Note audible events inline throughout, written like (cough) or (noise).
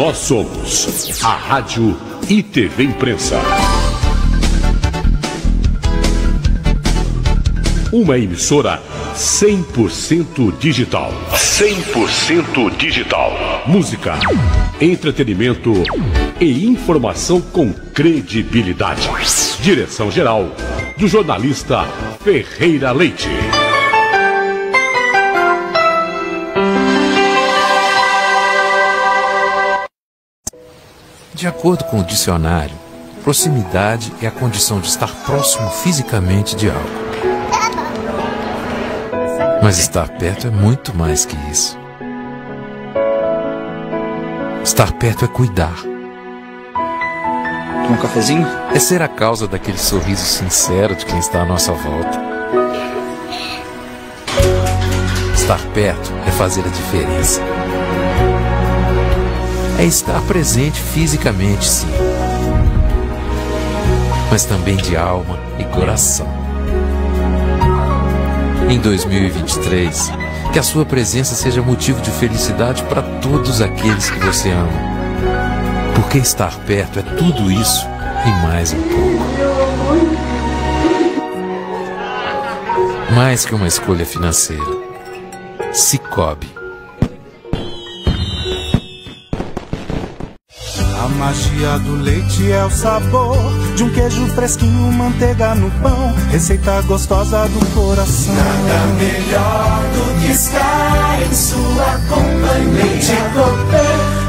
nós somos a Rádio e TV Imprensa. Uma emissora 100% digital. 100% digital. Música, entretenimento e informação com credibilidade. Direção geral do jornalista Ferreira Leite. De acordo com o dicionário, proximidade é a condição de estar próximo fisicamente de algo. Mas estar perto é muito mais que isso. Estar perto é cuidar. Toma um cafezinho? É ser a causa daquele sorriso sincero de quem está à nossa volta. Estar perto é fazer a diferença é estar presente fisicamente, sim, mas também de alma e coração. Em 2023, que a sua presença seja motivo de felicidade para todos aqueles que você ama. Porque estar perto é tudo isso e mais um pouco. Mais que uma escolha financeira. Cicobi magia do leite é o sabor de um queijo fresquinho, manteiga no pão, receita gostosa do coração. Nada melhor do que estar em sua companhia. Leite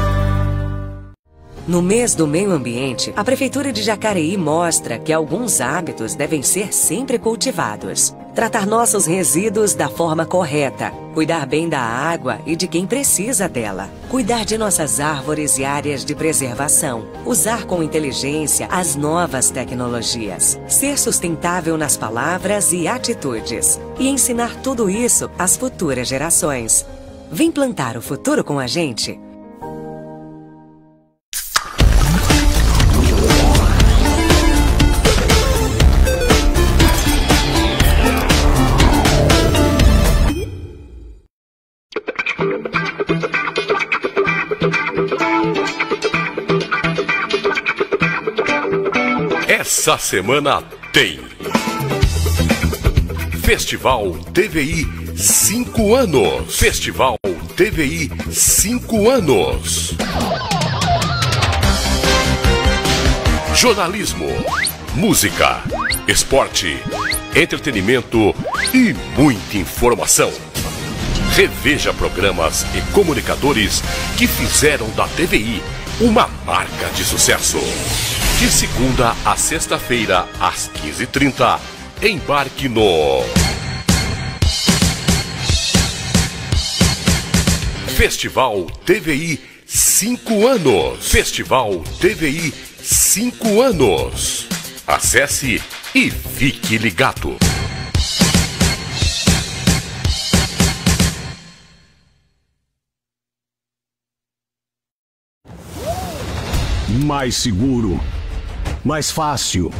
no mês do meio ambiente, a Prefeitura de Jacareí mostra que alguns hábitos devem ser sempre cultivados. Tratar nossos resíduos da forma correta. Cuidar bem da água e de quem precisa dela. Cuidar de nossas árvores e áreas de preservação. Usar com inteligência as novas tecnologias. Ser sustentável nas palavras e atitudes. E ensinar tudo isso às futuras gerações. Vem plantar o futuro com a gente? Essa semana tem Festival TVI 5 anos. Festival TVI 5 anos. Jornalismo, música, esporte, entretenimento e muita informação. Reveja programas e comunicadores que fizeram da TVI uma marca de sucesso. De segunda a sexta-feira, às 15h30, embarque no. Festival TVI 5 anos. Festival TVI 5 anos. Acesse e fique ligado. Mais seguro mais fácil,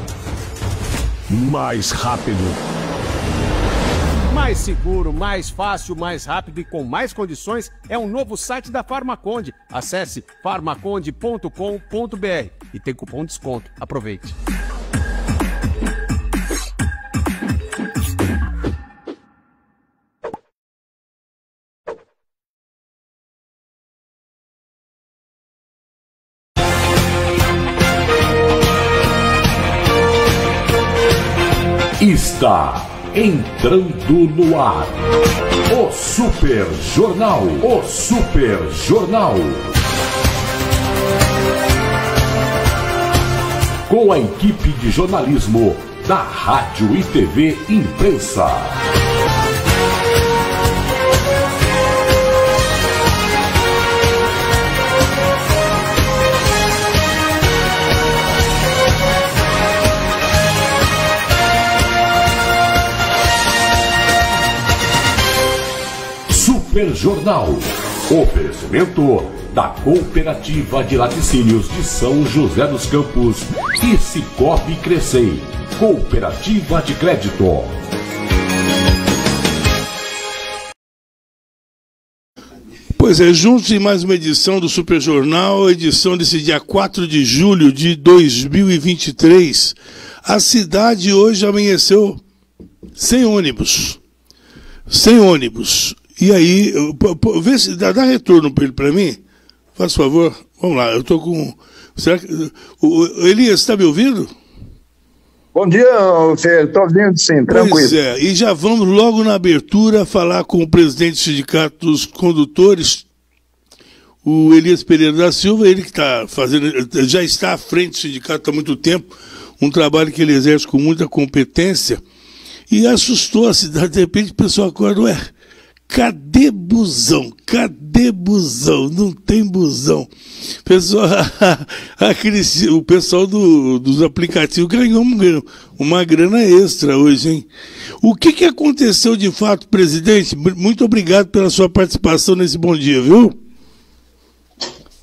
mais rápido. Mais seguro, mais fácil, mais rápido e com mais condições é um novo site da Farmaconde. Acesse farmaconde.com.br e tem cupom de desconto. Aproveite. Está entrando no ar. O Super Jornal. O Super Jornal. Com a equipe de jornalismo da Rádio e TV Imprensa. Super Jornal. Oferecimento da Cooperativa de Laticínios de São José dos Campos e Cicobi Crescei. Cooperativa de Crédito. Pois é, juntos em mais uma edição do Super Jornal, edição desse dia 4 de julho de 2023. A cidade hoje amanheceu sem ônibus. Sem ônibus. E aí, vê se dá, dá retorno para ele para mim. Faz favor. Vamos lá, eu estou com. Será que. O, Elias, está me ouvindo? Bom dia. Estou ouvindo sim, tranquilo. Pois é, e já vamos logo na abertura falar com o presidente do Sindicato dos Condutores, o Elias Pereira da Silva, ele que está fazendo, já está à frente do sindicato há muito tempo, um trabalho que ele exerce com muita competência, e assustou a cidade. De repente o pessoal acorda, ué, Cadê busão? Cadê busão? Não tem busão. Pessoal, (laughs) o pessoal do, dos aplicativos ganhou uma grana extra hoje, hein? O que, que aconteceu de fato, presidente? Muito obrigado pela sua participação nesse bom dia, viu?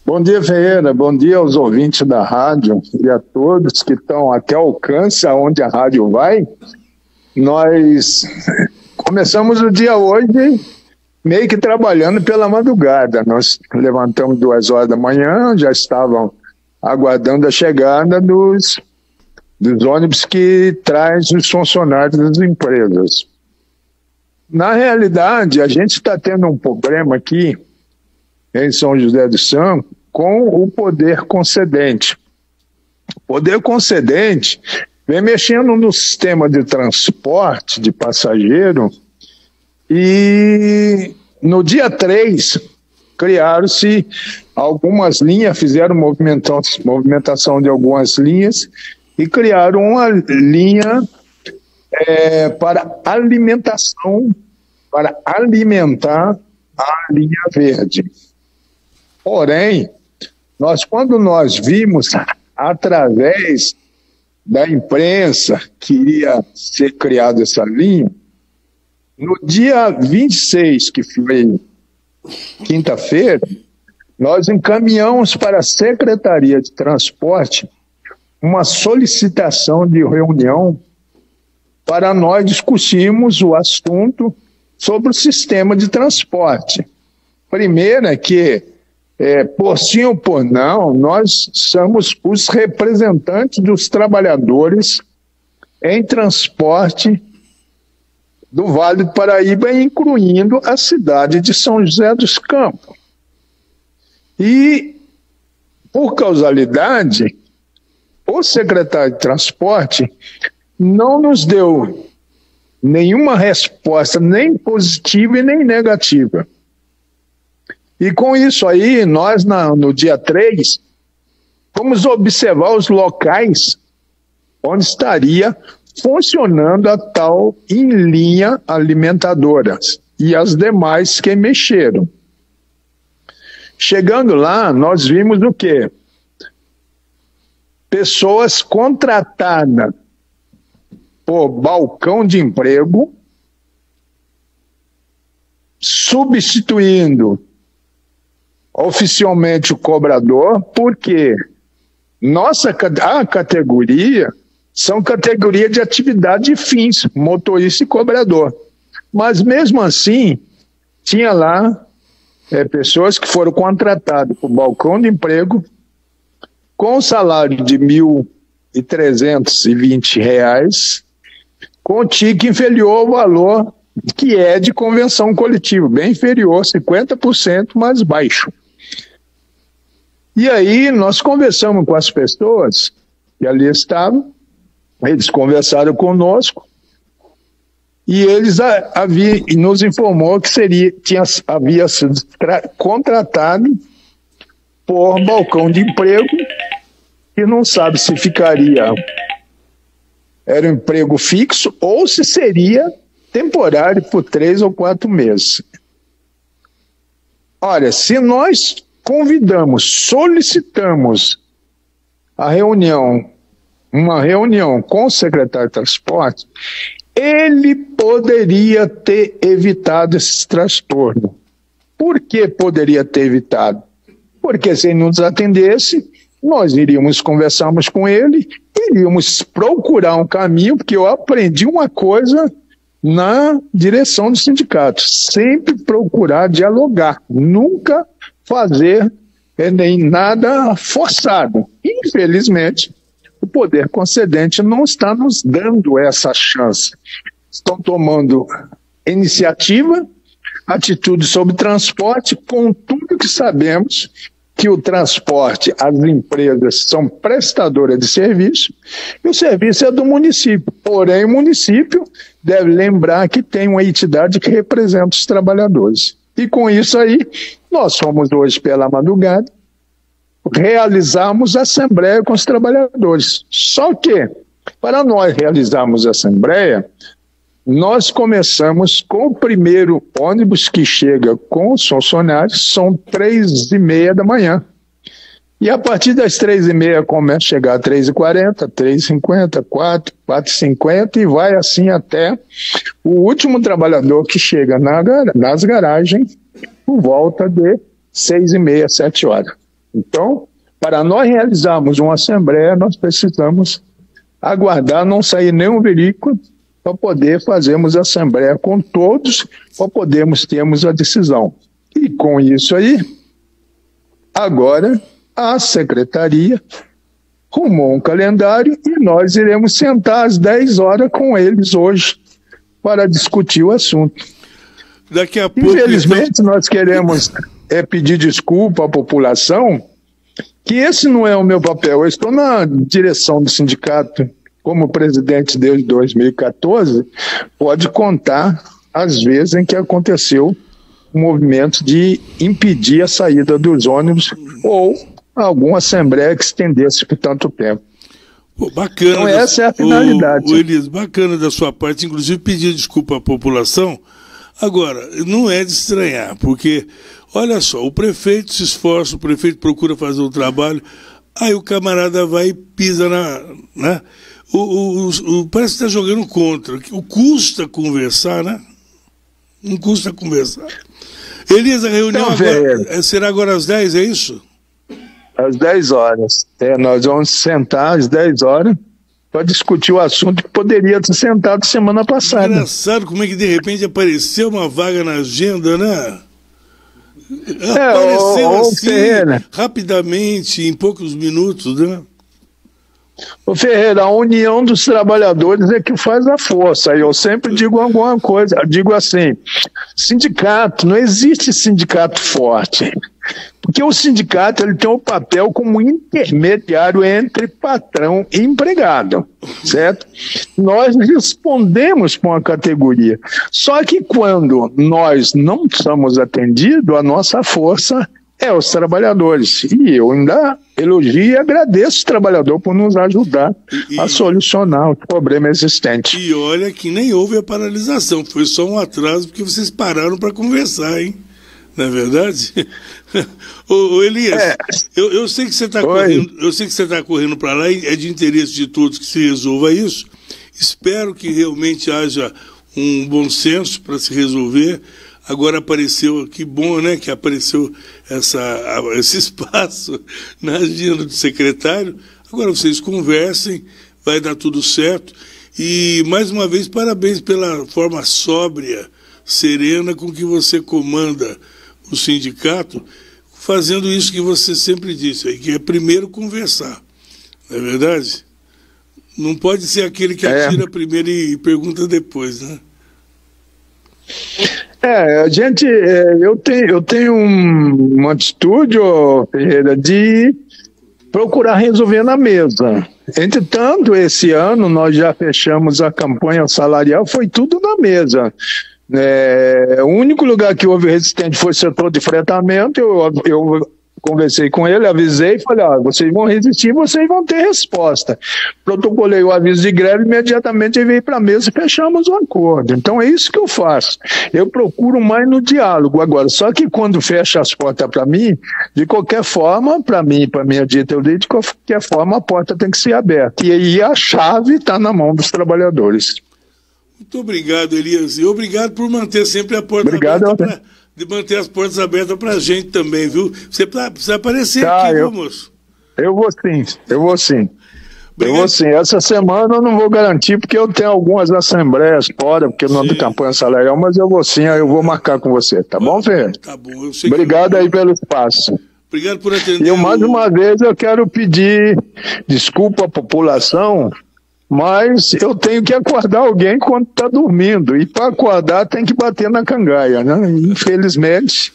Bom dia, Ferreira. Bom dia aos ouvintes da rádio e a todos que estão até alcance aonde a rádio vai. Nós começamos o dia hoje meio que trabalhando pela madrugada. Nós levantamos duas horas da manhã, já estavam aguardando a chegada dos, dos ônibus que traz os funcionários das empresas. Na realidade, a gente está tendo um problema aqui em São José do São com o poder concedente. O poder concedente vem mexendo no sistema de transporte de passageiro e no dia 3, criaram-se algumas linhas, fizeram movimentação, de algumas linhas e criaram uma linha é, para alimentação, para alimentar a linha verde. Porém, nós quando nós vimos através da imprensa que iria ser criada essa linha, no dia 26, que foi quinta-feira, nós encaminhamos para a Secretaria de Transporte uma solicitação de reunião para nós discutirmos o assunto sobre o sistema de transporte. Primeiro é que, é, por sim ou por não, nós somos os representantes dos trabalhadores em transporte do Vale do Paraíba, incluindo a cidade de São José dos Campos. E, por causalidade, o secretário de Transporte não nos deu nenhuma resposta, nem positiva e nem negativa. E com isso aí, nós, na, no dia 3, fomos observar os locais onde estaria funcionando a tal em linha alimentadoras e as demais que mexeram. Chegando lá, nós vimos o quê? Pessoas contratadas por balcão de emprego, substituindo oficialmente o cobrador, porque nossa a categoria são categoria de atividade de fins, motorista e cobrador. Mas mesmo assim, tinha lá é, pessoas que foram contratadas por balcão de emprego com salário de R$ 1.320, com tique inferior ao valor que é de convenção coletiva, bem inferior, 50% mais baixo. E aí nós conversamos com as pessoas que ali estavam, eles conversaram conosco e eles havia, nos informou que seria, tinha, havia sido contratado por balcão de emprego e não sabe se ficaria era um emprego fixo ou se seria temporário por três ou quatro meses. Olha, se nós convidamos, solicitamos a reunião uma reunião com o secretário de transporte, ele poderia ter evitado esse transtorno. Por que poderia ter evitado? Porque se ele nos atendesse, nós iríamos conversarmos com ele, iríamos procurar um caminho, porque eu aprendi uma coisa na direção do sindicato. Sempre procurar dialogar, nunca fazer é, nem nada forçado. Infelizmente, o poder concedente não está nos dando essa chance. Estão tomando iniciativa, atitude sobre transporte, com tudo que sabemos que o transporte, as empresas são prestadoras de serviço e o serviço é do município. Porém, o município deve lembrar que tem uma entidade que representa os trabalhadores. E com isso aí, nós fomos hoje pela madrugada, realizamos a assembleia com os trabalhadores. Só que, para nós realizarmos assembleia, nós começamos com o primeiro ônibus que chega com os funcionários, são três e meia da manhã. E a partir das três e meia começa a chegar três e quarenta, três e cinquenta, quatro, quatro e cinquenta e vai assim até o último trabalhador que chega na, nas garagens por volta de seis e meia, sete horas. Então, para nós realizarmos uma assembleia, nós precisamos aguardar não sair nenhum veículo para poder fazermos a assembleia com todos, para podermos termos a decisão. E com isso aí, agora a secretaria rumou um calendário e nós iremos sentar às 10 horas com eles hoje para discutir o assunto. Daqui a pouco. Infelizmente, então... nós queremos é, pedir desculpa à população, que esse não é o meu papel. Eu estou na direção do sindicato como presidente desde 2014, pode contar as vezes em que aconteceu um movimento de impedir a saída dos ônibus ou alguma assembleia que estendesse por tanto tempo. Pô, bacana. Então, essa é a finalidade. O, o Elias, bacana da sua parte, inclusive pedir desculpa à população. Agora, não é de estranhar, porque, olha só, o prefeito se esforça, o prefeito procura fazer o trabalho, aí o camarada vai e pisa na. Né? o, o, o, parece que está jogando contra. O custa conversar, né? Não custa conversar. Elias, a reunião agora, é, será agora às 10, é isso? Às 10 horas. É, nós vamos sentar às 10 horas para discutir o assunto que poderia ter sentado semana passada. Engraçado como é que de repente apareceu uma vaga na agenda, né? É, apareceu assim, rapidamente, em poucos minutos, né? Ô Ferreira, a união dos trabalhadores é que faz a força. Eu sempre digo alguma coisa, digo assim: sindicato, não existe sindicato forte. Porque o sindicato ele tem um papel como intermediário entre patrão e empregado, certo? Nós respondemos para uma categoria. Só que quando nós não somos atendidos, a nossa força é os trabalhadores. E eu ainda elogio e agradeço o trabalhador por nos ajudar e, a solucionar o problema existente. E olha que nem houve a paralisação, foi só um atraso porque vocês pararam para conversar, hein? Não é verdade? (laughs) ô, ô, Elias, é. eu, eu sei que você está correndo, eu sei que você está correndo para lá e é de interesse de todos que se resolva isso. Espero que realmente haja um bom senso para se resolver agora apareceu, que bom, né, que apareceu essa, esse (laughs) espaço na agenda do secretário. Agora vocês conversem, vai dar tudo certo. E, mais uma vez, parabéns pela forma sóbria, serena com que você comanda o sindicato, fazendo isso que você sempre disse, que é primeiro conversar. Não é verdade? Não pode ser aquele que é. atira primeiro e pergunta depois, né? É, a gente, é, eu tenho, eu tenho um, uma atitude, Ferreira, de procurar resolver na mesa. Entretanto, esse ano nós já fechamos a campanha salarial, foi tudo na mesa. É, o único lugar que houve resistente foi o setor de fretamento. Eu, eu conversei com ele, avisei e falei: ó, vocês vão resistir, vocês vão ter resposta. Protocolei o aviso de greve, imediatamente veio para a mesa e fechamos o acordo. Então é isso que eu faço. Eu procuro mais no diálogo. Agora, só que quando fecha as portas para mim, de qualquer forma, para mim e para minha diretoria, de qualquer forma, a porta tem que ser aberta. E aí a chave está na mão dos trabalhadores. Muito obrigado, Elias. E obrigado por manter sempre a porta obrigado, aberta. Pra de manter as portas abertas para a gente também, viu? Você precisa aparecer tá, aqui, eu, viu, moço? Eu vou sim, eu vou sim. Eu vou sim. Essa semana eu não vou garantir, porque eu tenho algumas assembleias fora, porque não Sim. tem campanha salarial, mas eu vou sim, aí eu vou marcar com você, tá bom, Fê? Tá bom, eu sei Obrigado aí pelo espaço. Obrigado por atender. E eu, mais o- uma vez, eu quero pedir desculpa à população, mas eu tenho que acordar alguém quando está dormindo. E para acordar tem que bater na cangaia, né? Infelizmente,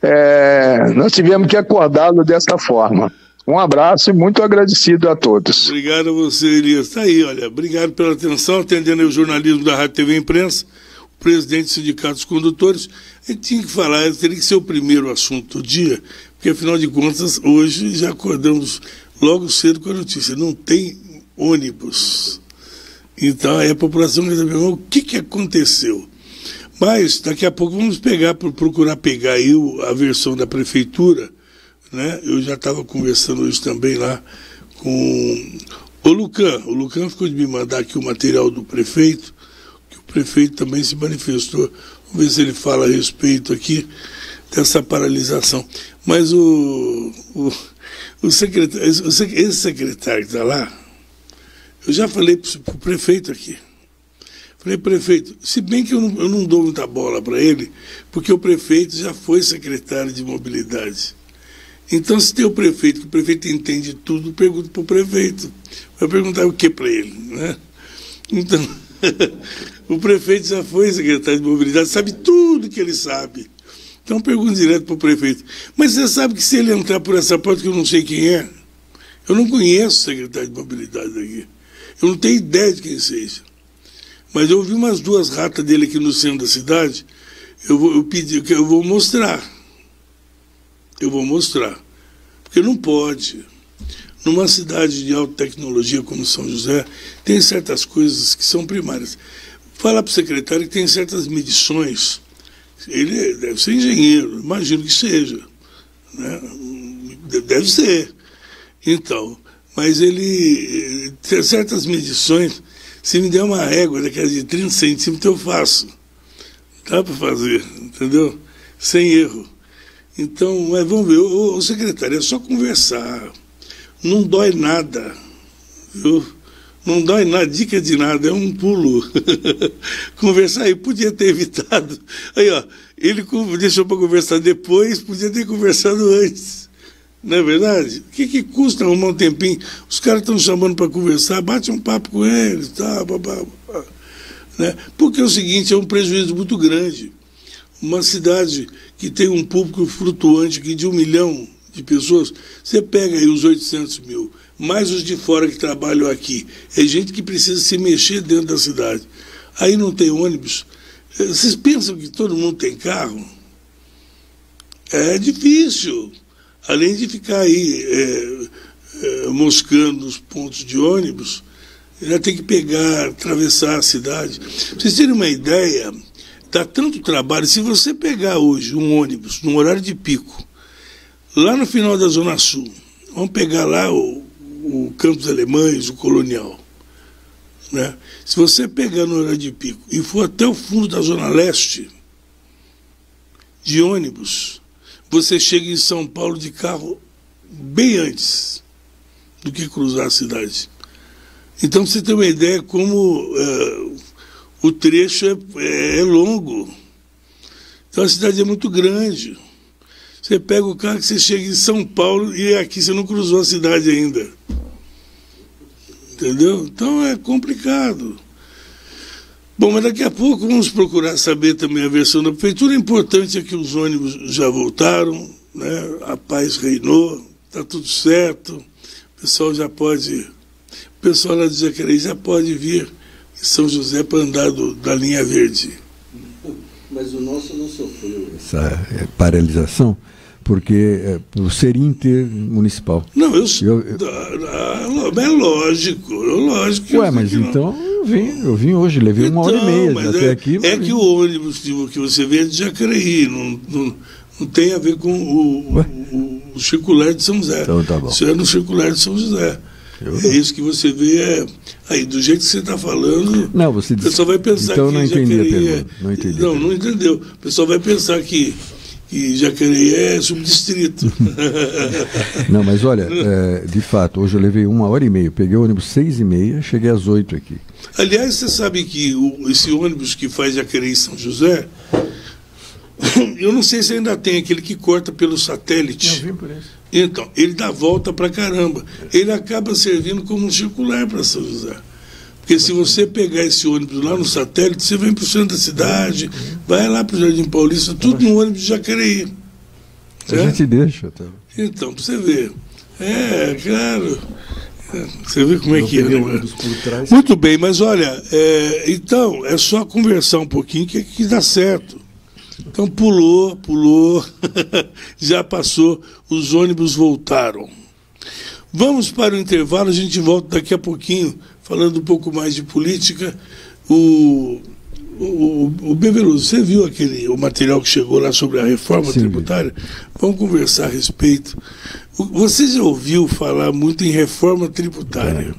é, nós tivemos que acordá-lo dessa forma. Um abraço e muito agradecido a todos. Obrigado a você, Elias. Tá aí, olha. Obrigado pela atenção, atendendo o jornalismo da Rádio TV Imprensa, o presidente do Sindicato dos Condutores. A gente tinha que falar, teria que ser o primeiro assunto do dia, porque afinal de contas, hoje já acordamos logo cedo com a notícia. Não tem ônibus. Então aí a população quer saber o que, que aconteceu. Mas daqui a pouco vamos pegar, pro- procurar pegar aí a versão da prefeitura. Né? Eu já estava conversando hoje também lá com o Lucan. O Lucan ficou de me mandar aqui o material do prefeito, que o prefeito também se manifestou. Vamos ver se ele fala a respeito aqui dessa paralisação. Mas o, o, o secretário, esse secretário que está lá, eu já falei para o prefeito aqui. Falei, prefeito, se bem que eu não, eu não dou muita bola para ele, porque o prefeito já foi secretário de mobilidade. Então, se tem o prefeito, que o prefeito entende tudo, pergunta para o prefeito. Vai perguntar o que para ele, né? Então, (laughs) o prefeito já foi secretário de mobilidade, sabe tudo que ele sabe. Então, pergunta direto para o prefeito. Mas você sabe que se ele entrar por essa porta, que eu não sei quem é, eu não conheço o secretário de mobilidade aqui. Eu não tenho ideia de quem seja. Mas eu vi umas duas ratas dele aqui no centro da cidade. Eu vou eu pedi, eu vou mostrar. Eu vou mostrar. Porque não pode. Numa cidade de alta tecnologia como São José, tem certas coisas que são primárias. Fala para o secretário que tem certas medições. Ele deve ser engenheiro, imagino que seja. Né? Deve ser. Então, mas ele eh, tem certas medições. Se me der uma régua daquelas de 30 centímetros, eu faço. Dá para fazer, entendeu? Sem erro. Então, mas vamos ver, ô, ô, secretário, é só conversar. Não dói nada. Viu? Não dói nada, dica de nada, é um pulo. (laughs) conversar aí, podia ter evitado. Aí, ó, ele deixou para conversar depois, podia ter conversado antes. Não é verdade? O que, que custa arrumar um tempinho? Os caras estão chamando para conversar, bate um papo com eles, tá, babá, babá. Né? Porque é o seguinte, é um prejuízo muito grande. Uma cidade que tem um público flutuante aqui de um milhão de pessoas, você pega aí os 800 mil, mais os de fora que trabalham aqui. É gente que precisa se mexer dentro da cidade. Aí não tem ônibus. Eh, Vocês pensam que todo mundo tem carro? É difícil. Além de ficar aí é, é, moscando os pontos de ônibus, já tem que pegar, atravessar a cidade. Pra vocês terem uma ideia, dá tanto trabalho. Se você pegar hoje um ônibus num horário de pico, lá no final da Zona Sul, vamos pegar lá o, o Campos Alemães, o Colonial. Né? Se você pegar no horário de pico e for até o fundo da Zona Leste, de ônibus, você chega em São Paulo de carro bem antes do que cruzar a cidade. Então você tem uma ideia como eh, o trecho é, é longo. Então a cidade é muito grande. Você pega o carro que você chega em São Paulo e aqui você não cruzou a cidade ainda. Entendeu? Então é complicado. Bom, mas daqui a pouco vamos procurar saber também a versão da prefeitura. O importante é que os ônibus já voltaram, né? a paz reinou, está tudo certo. O pessoal já pode. O pessoal lá de Jacareí já pode vir em São José para andar do, da linha verde. Mas o nosso não sofreu. Essa é, paralisação, porque é, por ser intermunicipal. Não, eu. Eu- eu- É lógico, é lógico. Ué, eu mas não. então eu vim, eu vim hoje, levei uma hora e Então, meia até é, aqui. É que o ônibus que você vê é de Jacareí, não, não, não tem a ver com o, Ué? o, o circular de São José. Então tá bom. Isso é no circular de São José. É isso que você vê. É, aí, do jeito que você está falando, Não, você o pessoal vai pensar então que eu não entendi a é- pergunta. Não entendi. Não, não entendeu. O pessoal vai pensar que, que Jacareí é subdistrito. (laughs) Não, mas olha, é, de fato, hoje eu levei uma hora e meia. Peguei o ônibus seis e meia, cheguei às oito aqui. Aliás, você sabe que o, esse ônibus que faz Jacareí São José, (coughs) eu não sei se ainda tem aquele que corta pelo satélite. Eu vim por isso. Então, ele dá volta pra caramba. Ele acaba servindo como um circular para São José. Porque se você pegar esse ônibus lá no satélite, você vem para o centro da cidade, vai lá para o Jardim Paulista, tudo no ônibus de Jacareí. A gente deixa. Tá? Então, para você ver. É, claro. Você vê como é que é. Né? Muito bem, mas olha, é, então, é só conversar um pouquinho que, que dá certo. Então pulou, pulou, (laughs) já passou, os ônibus voltaram. Vamos para o intervalo, a gente volta daqui a pouquinho, falando um pouco mais de política. O, o, o você viu aquele, o material que chegou lá sobre a reforma Sim. tributária? Vamos conversar a respeito. Você já ouviu falar muito em reforma tributária.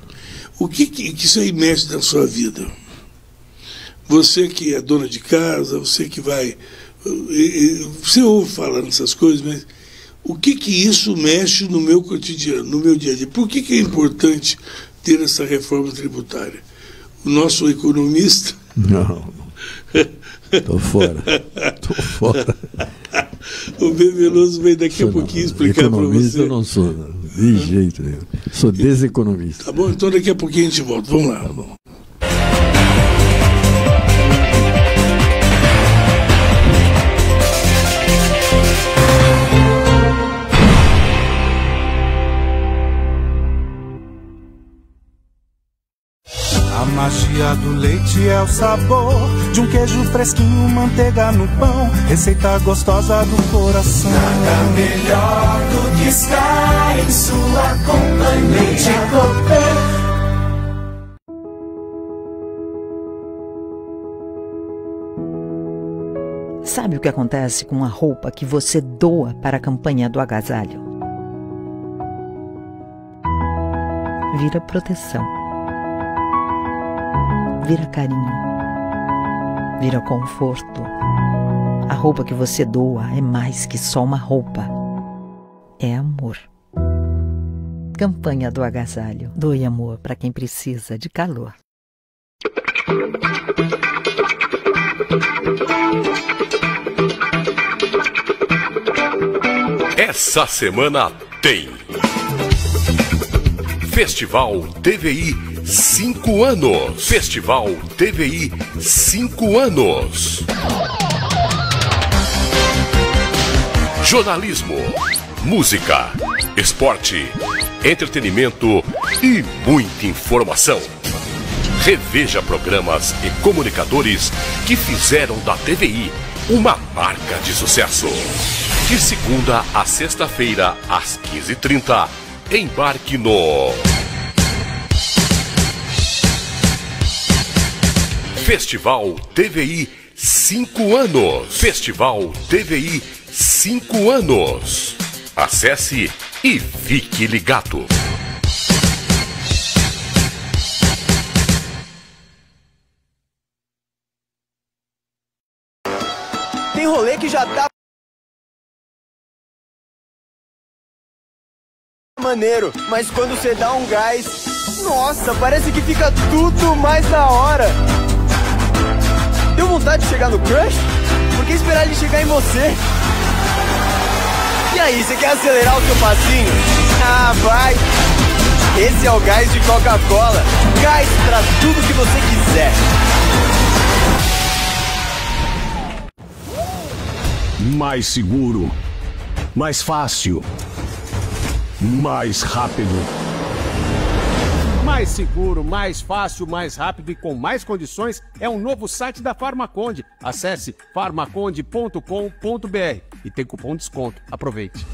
O que, que, que isso aí mexe na sua vida? Você que é dona de casa, você que vai você ouve falar nessas coisas, mas o que que isso mexe no meu cotidiano, no meu dia a dia? Por que, que é importante ter essa reforma tributária? O nosso economista. Não. Estou fora. Estou fora. (laughs) o Bebeloso vem daqui sou a pouquinho não. explicar para você. eu não sou, de jeito nenhum. Sou (laughs) deseconomista. Tá bom, então daqui a pouquinho a gente volta. Vamos lá. Tá bom. Magia do leite é o sabor de um queijo fresquinho, manteiga no pão, receita gostosa do coração. Nada melhor do que estar em sua companhia. Leite Sabe o que acontece com a roupa que você doa para a campanha do agasalho? Vira proteção vira carinho, vira conforto. A roupa que você doa é mais que só uma roupa, é amor. Campanha do Agasalho. Doe amor para quem precisa de calor. Essa semana tem Festival TVI cinco anos. Festival TVI, cinco anos. Jornalismo, música, esporte, entretenimento e muita informação. Reveja programas e comunicadores que fizeram da TVI uma marca de sucesso. De segunda a sexta-feira, às 15h30, embarque no Festival TVI 5 anos. Festival TVI 5 anos. Acesse e fique ligado. Tem rolê que já tá maneiro, mas quando você dá um gás, nossa, parece que fica tudo mais da hora. Vontade de chegar no crush? Por que esperar ele chegar em você? E aí, você quer acelerar o seu passinho? Ah, vai! Esse é o gás de Coca-Cola. Gás para tudo que você quiser. Mais seguro. Mais fácil. Mais rápido. Mais seguro, mais fácil, mais rápido e com mais condições é um novo site da Farmaconde. Acesse farmaconde.com.br e tem cupom de desconto. Aproveite.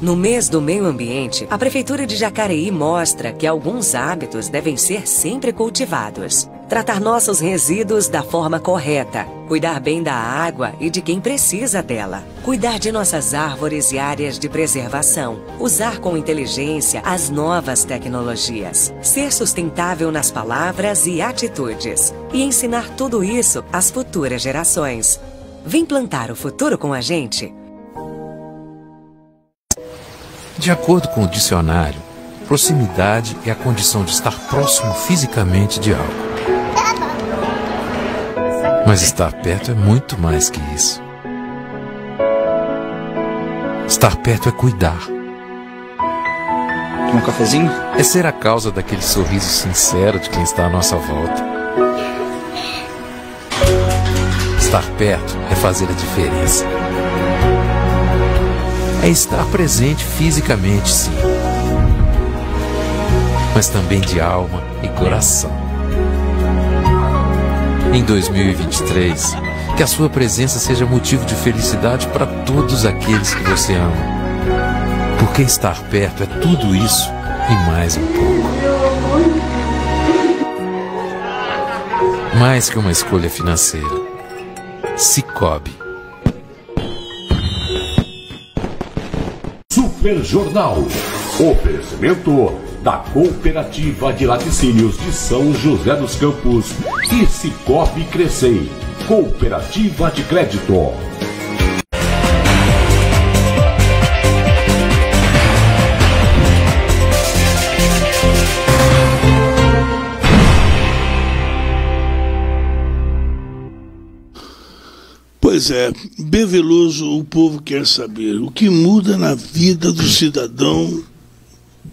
No mês do meio ambiente, a Prefeitura de Jacareí mostra que alguns hábitos devem ser sempre cultivados. Tratar nossos resíduos da forma correta. Cuidar bem da água e de quem precisa dela. Cuidar de nossas árvores e áreas de preservação. Usar com inteligência as novas tecnologias. Ser sustentável nas palavras e atitudes. E ensinar tudo isso às futuras gerações. Vem plantar o futuro com a gente? De acordo com o dicionário, proximidade é a condição de estar próximo fisicamente de algo. Mas estar perto é muito mais que isso. Estar perto é cuidar. Um cafezinho? É ser a causa daquele sorriso sincero de quem está à nossa volta. Estar perto é fazer a diferença é estar presente fisicamente, sim, mas também de alma e coração. Em 2023, que a sua presença seja motivo de felicidade para todos aqueles que você ama. Porque estar perto é tudo isso e mais um pouco. Mais que uma escolha financeira. Cicobi. Super Jornal. Oferecimento da Cooperativa de Laticínios de São José dos Campos e Cicobi Crescei. Cooperativa de Crédito. Pois é, Beveloso, o povo quer saber o que muda na vida do cidadão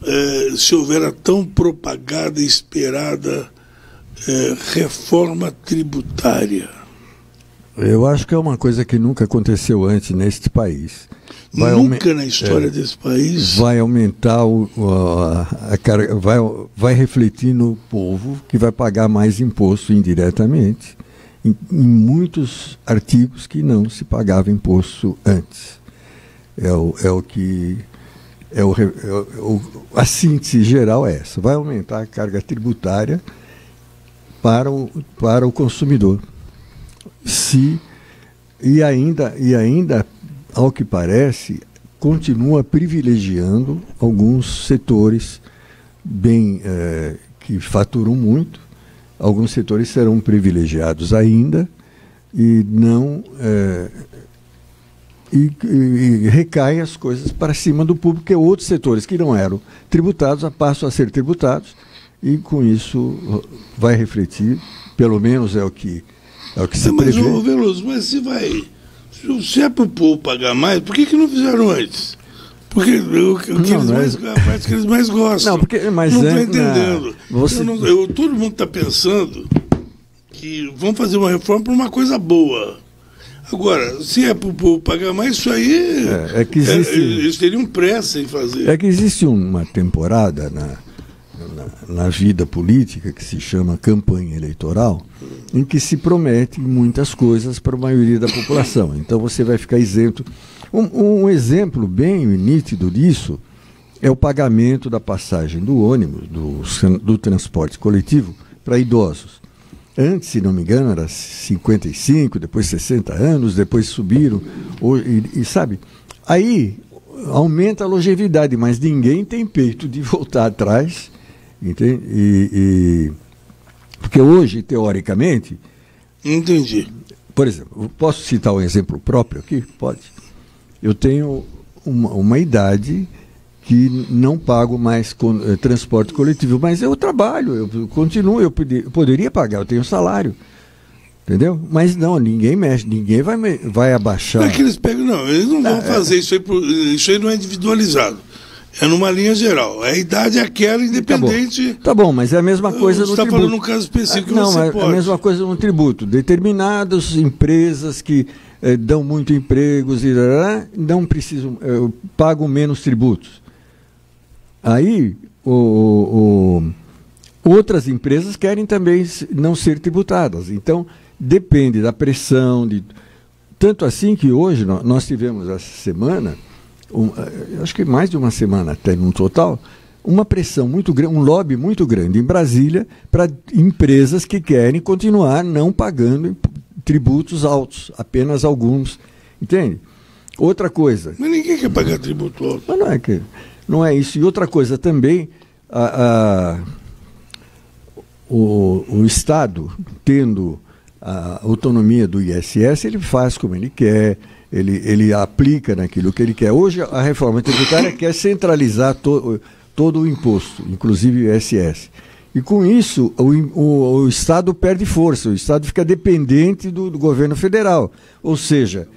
é, se houver a tão propagada e esperada é, reforma tributária. Eu acho que é uma coisa que nunca aconteceu antes neste país. Vai nunca na história é, desse país. Vai aumentar o, a, a carga, vai, vai refletir no povo que vai pagar mais imposto indiretamente em, em muitos artigos que não se pagava imposto antes. É o, é o que. É o, é o, a síntese geral é essa: vai aumentar a carga tributária para o, para o consumidor. Se, e, ainda, e ainda, ao que parece, continua privilegiando alguns setores bem é, que faturam muito alguns setores serão privilegiados ainda e não é, e, e, recai as coisas para cima do público, que é outros setores que não eram tributados passam a ser tributados e com isso vai refletir, pelo menos é o que é o que se prevê. Mas, Veloso, mas se vai se é para o povo pagar mais, por que, que não fizeram antes? Porque o, o que, não, eles mais, é... a parte que eles mais gostam. Não, porque, mas não estou é, entendendo. Não, você... eu não, eu, todo mundo está pensando que vão fazer uma reforma para uma coisa boa. Agora, se é para o povo pagar mais, isso aí. É, é que existe, é, eles teriam pressa em fazer. É que existe uma temporada na, na, na, vida política que se chama campanha eleitoral, em que se promete muitas coisas para a maioria da população. Então você vai ficar isento um, um exemplo bem nítido disso é o pagamento da passagem do ônibus, do, do transporte coletivo, para idosos. Antes, se não me engano, era 55, depois 60 anos, depois subiram. E, e sabe, aí aumenta a longevidade, mas ninguém tem peito de (laughs) voltar atrás. Entende? E, e, porque hoje, teoricamente. Entendi. Por exemplo, posso citar um exemplo próprio aqui? Pode eu tenho uma, uma idade que não pago mais com, eh, transporte coletivo, mas eu trabalho, eu continuo, eu, eu poderia pagar, eu tenho salário. Entendeu? Mas não, ninguém mexe, ninguém vai, vai abaixar. Não é que eles pegam, não, eles não vão ah, é. fazer isso aí, isso aí não é individualizado. É numa linha geral. A idade é aquela, independente. Tá bom, tá bom mas é a mesma coisa você no está falando num caso específico que não, você é pode. a mesma coisa no tributo. Determinadas empresas que eh, dão muito empregos e não precisam, eh, pagam menos tributos. Aí o, o, outras empresas querem também não ser tributadas. Então depende da pressão de tanto assim que hoje nós tivemos essa semana um, eh, acho que mais de uma semana até no total, uma pressão muito grande, um lobby muito grande em Brasília para empresas que querem continuar não pagando tributos altos, apenas alguns. Entende? Outra coisa. Mas ninguém quer pagar tributo alto. Mas não é que não é isso. E outra coisa também, a, a, o, o Estado tendo a autonomia do ISS, ele faz como ele quer, ele, ele aplica naquilo que ele quer. Hoje a reforma tributária quer centralizar to, todo o imposto, inclusive o ISS. E com isso, o, o, o, Estado perde força, o Estado fica dependente do, do governo federal. Ou seja,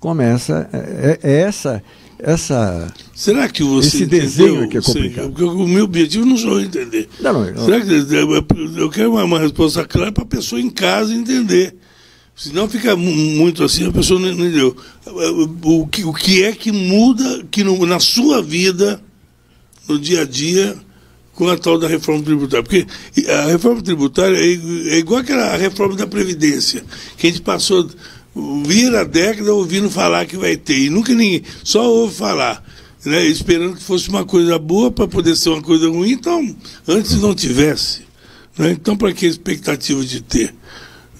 começa é, é essa essa será que você esse entendeu? desenho que é complicado Sei, o meu objetivo não sou entender não, não, não. será que eu quero uma, uma resposta clara para a pessoa em casa entender senão fica muito assim a pessoa não entendeu o que, o que é que muda que no, na sua vida no dia a dia com a tal da reforma tributária. Porque a reforma tributária é, é igual aquela reforma da Previdência, que a gente passou, vira a década ouvindo falar que vai ter, e nunca ninguém, só ouve falar. Né, esperando que fosse uma coisa boa para poder ser uma coisa ruim, então antes não tivesse. Né, então, para que expectativa de ter?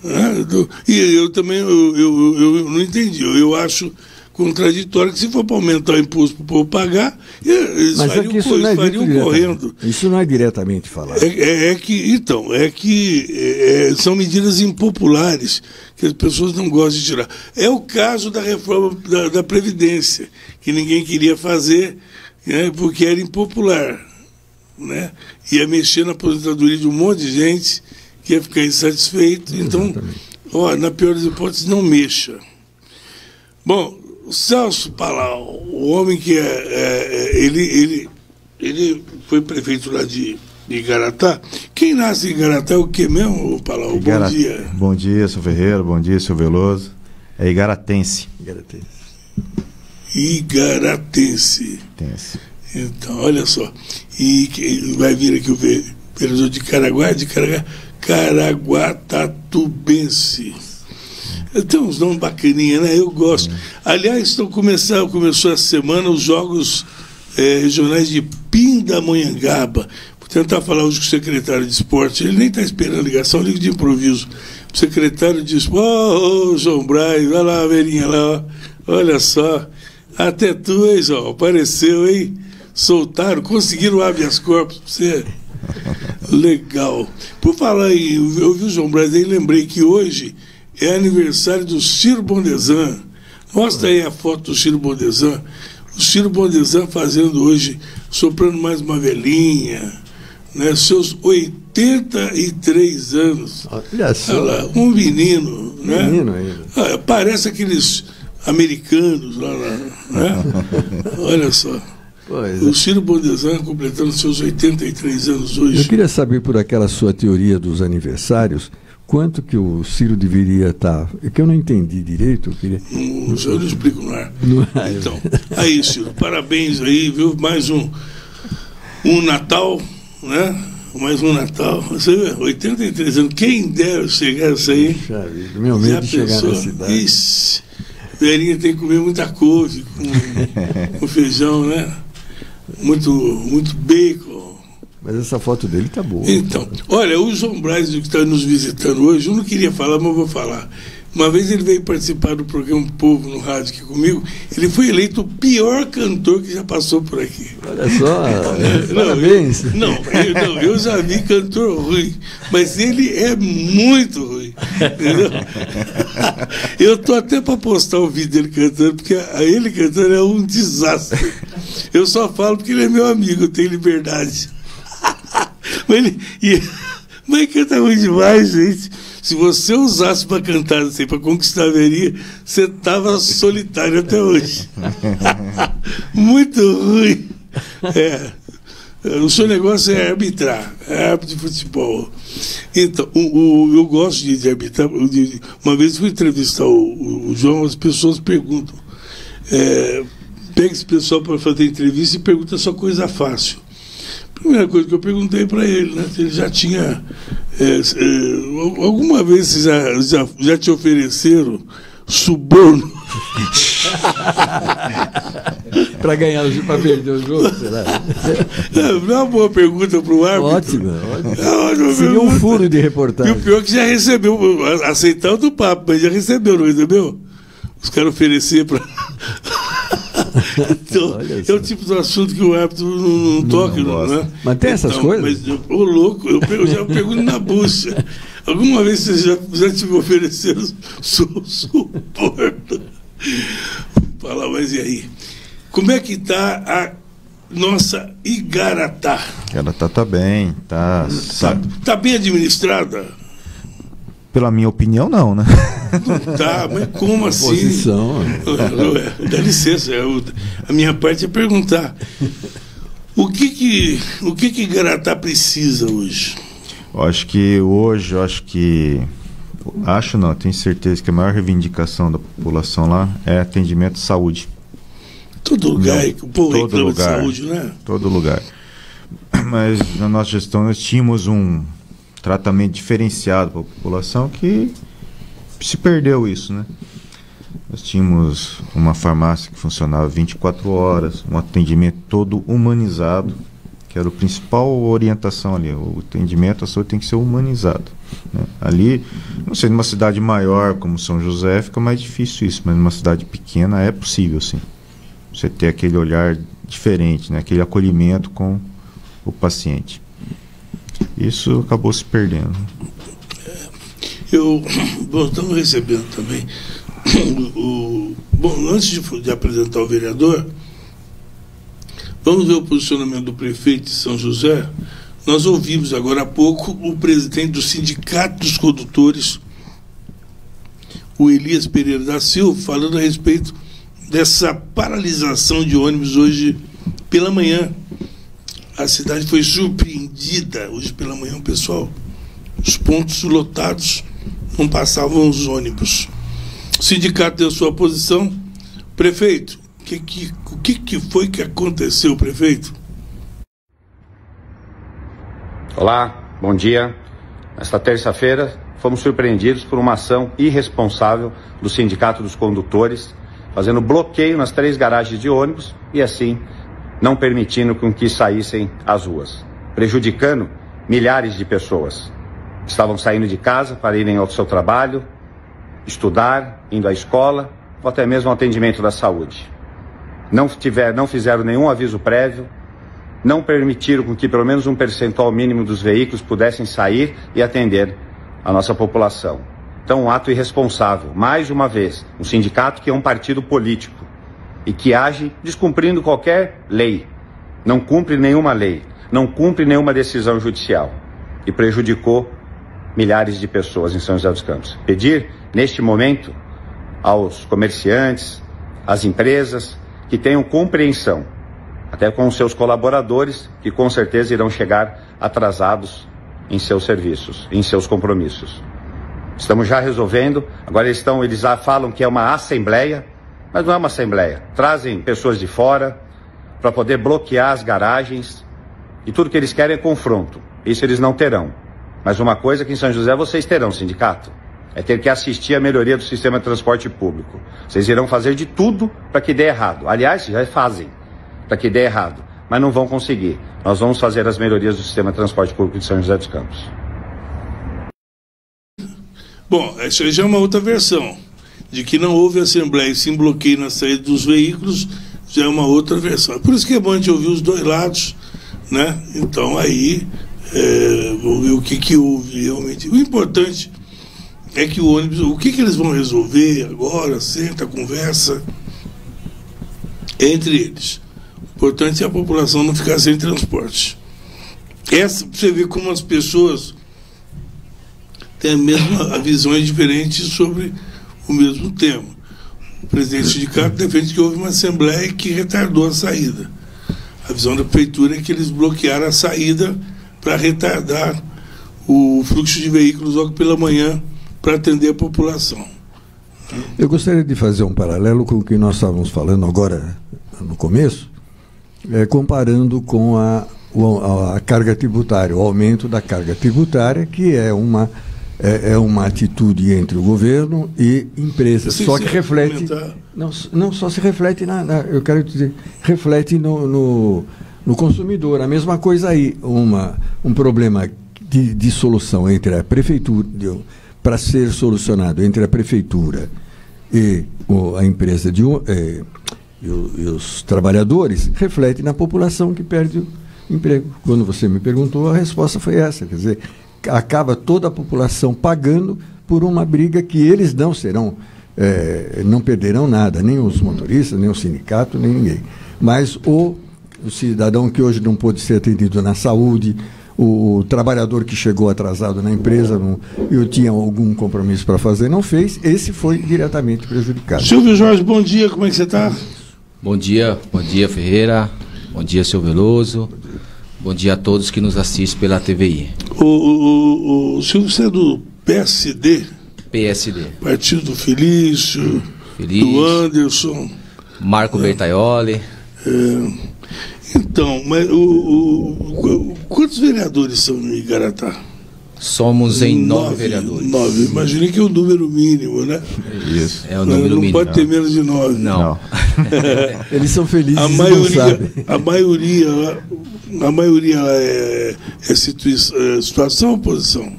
Né, e eu também eu, eu, eu, não entendi. Eu, eu acho contraditório que se for para aumentar o imposto para o povo pagar, eles Mas fariam, é isso não é fariam correndo. Isso não é diretamente falado. É, é, é que, então, é que é, são medidas impopulares que as pessoas não gostam de tirar. É o caso da reforma da, da Previdência, que ninguém queria fazer né, porque era impopular. Né? Ia mexer na aposentadoria de um monte de gente que ia ficar insatisfeito. Então, ó, na pior das hipóteses, não mexa. Bom, o Celso Palau, o homem que é, é, ele, ele, ele foi prefeito lá de, Igaratá. Quem nasce em Igaratá é o que mesmo, Palau? Igara... Bom dia. Bom dia, seu Ferreira. Bom dia, seu Veloso. É Igaratense. Igaratense. Igaratense. Tense. Então, olha só. E vai vir aqui o vereador de Caraguá, de Caraguá, Caraguatatubense. Tem uns nomes bacaninha, né? Eu gosto. Aliás, estão começando, começou essa semana os jogos é, regionais de Pindamonhangaba. Vou tentar falar hoje com o secretário de esporte. Ele nem está esperando ligação, ligo de improviso. O secretário diz, ô, oh, oh, João Braz, olha lá a Verinha lá, olha só. Até tu, hein, João? Apareceu, hein? Soltaram, conseguiram habeas corpus pra você. Legal. Por falar em, eu vi o João Braz aí, lembrei que hoje é aniversário do Ciro Bondesan. Mostra aí a foto do Ciro Bondesan. O Ciro Bondesan fazendo hoje, soprando mais uma velhinha, né? seus 83 anos. Olha só. Olha lá, um menino. Né? Menino ainda. Ah, parece aqueles americanos lá, lá né? (laughs) Olha só. Pois o Ciro Bondesan completando seus 83 anos hoje. Eu queria saber por aquela sua teoria dos aniversários, quanto que o Ciro deveria estar. É que eu não entendi direito. Eu queria... Não, eu não explico no ar. No ar. Então, aí, Ciro, parabéns aí, viu? Mais um, um Natal, né? Mais um Natal. Você vê, 83 anos. Quem dera chegar isso aí? Puxa meu medo de chegar na cidade. Ixi, velhinha tem que comer muita couve com, com (laughs) feijão, né? Muito, muito bacon. Mas essa foto dele tá boa. Então, olha, o João Braz, que está nos visitando hoje, eu não queria falar, mas vou falar. Uma vez ele veio participar do programa Povo no rádio aqui comigo, ele foi eleito o pior cantor que já passou por aqui. Olha só, (laughs) não, parabéns. Eu, não, eu, não, eu já vi cantor ruim, mas ele é muito ruim. Entendeu? (laughs) Eu tô até para postar o vídeo dele cantando, porque ele cantando é um desastre. Eu só falo porque ele é meu amigo, eu tenho liberdade. Mas ele, e, (laughs) mas canta ruim demais, gente. Se você usasse para cantar assim, para conquistar a veria, você tava solitário até hoje. (laughs) Muito ruim. É. O seu negócio é arbitrar, é árbitro de futebol. Então, o, o, eu gosto de, de arbitrar. De, uma vez fui entrevistar o, o, João, as pessoas perguntam. É, pega esse pessoal para fazer entrevista e pergunta só coisa fácil. Primeira coisa que eu perguntei para ele, né? Se ele já tinha. É, é, alguma vez já, já, já te ofereceram suborno? (laughs) para ganhar, para perder o jogo, será? É, não é uma boa pergunta para o árbitro. Ótimo, ótimo. É ótima Seria um furo de E reportagem. o pior é que já recebeu, aceitando o papo, mas já recebeu, não recebeu? Os caras oferecer para. Então, é o tipo de assunto que o árbitro não, não toca, não, gosta. né? Mas tem essas Então, coisas? Mas, eu- ô louco, eu, eu já pergunto na bucha. (laughs) Alguma vez você já, já te ofereceram su- suporte? Fala, mas e aí? Como é que está a nossa Igaratá? Ela tá, tá bem, tá, tá. Está bem administrada? Pela minha opinião, não, né? (laughs) Tá, mas como assim? Posição. Ué, Dá licença, eu- a minha parte é perguntar. O que que, o que, que Igaratá precisa hoje? Eu acho que hoje, eu acho que. Acho não, tenho certeza que a maior reivindicação da população lá é atendimento de saúde. Todo lugar, Não, o povo todo reclama lugar. de saúde, né? Todo lugar. Mas na nossa gestão nós tínhamos um tratamento diferenciado para a população que se perdeu isso, né? Nós tínhamos uma farmácia que funcionava 24 horas, um atendimento todo humanizado, que era a principal orientação ali. O atendimento, a saúde tem que ser humanizado. né? Ali, não sei, numa cidade maior como São José fica mais difícil isso, mas numa cidade pequena é possível, sim. Você ter aquele olhar diferente, né? aquele acolhimento com o paciente. Isso acabou se perdendo. Eu, bom, estamos recebendo também. O, bom, antes de, de apresentar o vereador, vamos ver o posicionamento do prefeito de São José. Nós ouvimos agora há pouco o presidente do Sindicato dos Condutores, o Elias Pereira da Silva, falando a respeito dessa paralisação de ônibus hoje pela manhã. A cidade foi surpreendida hoje pela manhã, pessoal os pontos lotados, não passavam os ônibus. O sindicato deu sua posição. Prefeito, que que- o que, que foi que aconteceu, prefeito? Olá, bom dia. Nesta terça-feira, fomos surpreendidos por uma ação irresponsável do Sindicato dos Condutores, fazendo bloqueio nas três garagens de ônibus e assim não permitindo com que saíssem às ruas, prejudicando milhares de pessoas. Estavam saindo de casa para irem ao seu trabalho, estudar, indo à escola ou até mesmo ao atendimento da saúde. Não, tiver, não fizeram nenhum aviso prévio, não permitiram com que pelo menos um percentual mínimo dos veículos pudessem sair e atender a nossa população. Então, um ato irresponsável. Mais uma vez, um sindicato que é um partido político e que age descumprindo qualquer lei. Não cumpre nenhuma lei, não cumpre nenhuma decisão judicial e prejudicou milhares de pessoas em São José dos Campos. Pedir, neste momento, aos comerciantes, às empresas, que tenham compreensão até com seus colaboradores, que com certeza irão chegar atrasados em seus serviços, em seus compromissos. Estamos já resolvendo, agora eles, estão, eles já falam que é uma assembleia, mas não é uma assembleia. Trazem pessoas de fora para poder bloquear as garagens e tudo que eles querem é confronto. Isso eles não terão. Mas uma coisa que em São José vocês terão, sindicato, é ter que assistir à melhoria do sistema de transporte público. Vocês irão fazer de tudo para que dê errado. Aliás, já fazem para que dê errado, mas não vão conseguir. Nós vamos fazer as melhorias do sistema de transporte público de São José dos Campos. Bom, essa já é uma outra versão. De que não houve assembleia e sim bloqueio na saída dos veículos, já é uma outra versão. Por isso que é bom a gente ouvir os dois lados, né? Então aí, é, o que, que houve realmente. O importante é que o ônibus, o que, que eles vão resolver agora, senta, conversa entre eles. O importante é a população não ficar sem transporte. Essa, você ver como as pessoas têm a mesma a visões diferentes sobre o mesmo tema. O presidente do sindicato defende que houve uma assembleia que retardou a saída. A visão da prefeitura é que eles bloquearam a saída para retardar o fluxo de veículos logo pela manhã para atender a população. Eu gostaria de fazer um paralelo com o que nós estávamos falando agora no começo, é, comparando com a, a, a carga tributária, o aumento da carga tributária, que é uma é, é uma atitude entre o governo e empresa. Sim, só que reflete. comentar. Não, não só se reflete na, na- eu quero dizer, reflete no, no, no consumidor. A mesma coisa aí, uma, um problema de, de solução entre a prefeitura, para ser solucionado entre a prefeitura e o- a empresa de, eh, e, o- e os trabalhadores, reflete na população que perde o emprego. Quando você me perguntou, a resposta foi essa. Quer dizer, acaba toda a população pagando por uma briga que eles não serão, eh, não perderão nada, nem os motoristas, nem o sindicato, nem ninguém. Mas o, o cidadão que hoje não pôde ser atendido na saúde, o trabalhador que chegou atrasado na empresa, não, eu tinha algum compromisso para fazer, não fez, esse foi diretamente prejudicado. Silvio Jorge, bom dia, como é que você está? Bom dia, bom dia Ferreira, bom dia seu Veloso, bom dia a todos que nos assistem pela TVI. O, o, o, o Silvio, você é do PSD, PSD. Partido do Felício, Felício. do Anderson. Marco Bertaioli. É, então, mas o, o- o- quantos vereadores são em Igaratá? Somos em nove, vereadores. Nove. Imaginei que é o número mínimo, né? Isso. É o número não mínimo. pode ter menos de nove. Não. (laughs) Eles são felizes a não maioria, sabem. a maioria, a maioria é, é situa- é situação ou posição?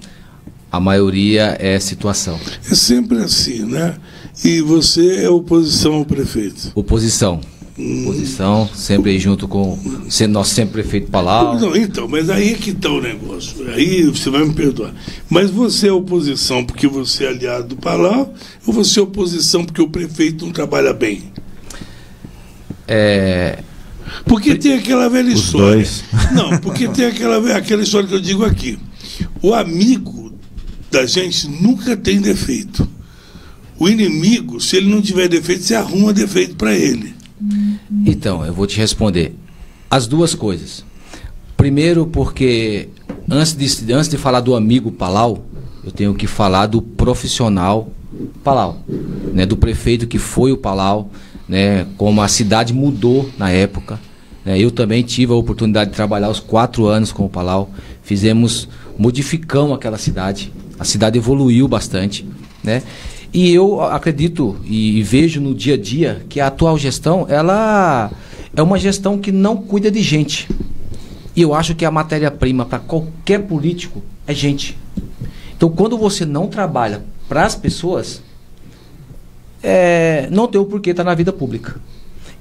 A maioria é situação. É sempre assim, né? E você é oposição ao prefeito. Oposição. Oposição, sempre junto com sendo nosso sempre prefeito Palau. Não, então, mas aí é que está o negócio. Aí você vai me perdoar. Mas você é oposição porque você é aliado do Palau ou você é oposição porque o prefeito não trabalha bem? É, Porque tem aquela velha Os história. dois. (laughs) Não, porque tem aquela, aquela história que eu digo aqui. O amigo da gente nunca tem defeito. O inimigo, se ele não tiver defeito, você arruma defeito para ele. Então, eu vou te responder. As duas coisas. Primeiro, porque antes de, antes de falar do amigo Palau, eu tenho que falar do profissional Palau, né, do prefeito que foi o Palau, né, como a cidade mudou na época. né. eu também tive a oportunidade de trabalhar os quatro anos com o Palau. Fizemos, modificamos aquela cidade. A cidade evoluiu bastante, né? E eu acredito e vejo no dia a dia que a atual gestão, ela é uma gestão que não cuida de gente. E eu acho que a matéria-prima para qualquer político é gente. Então, quando você não trabalha para as pessoas, é, não tem o porquê estar na vida pública.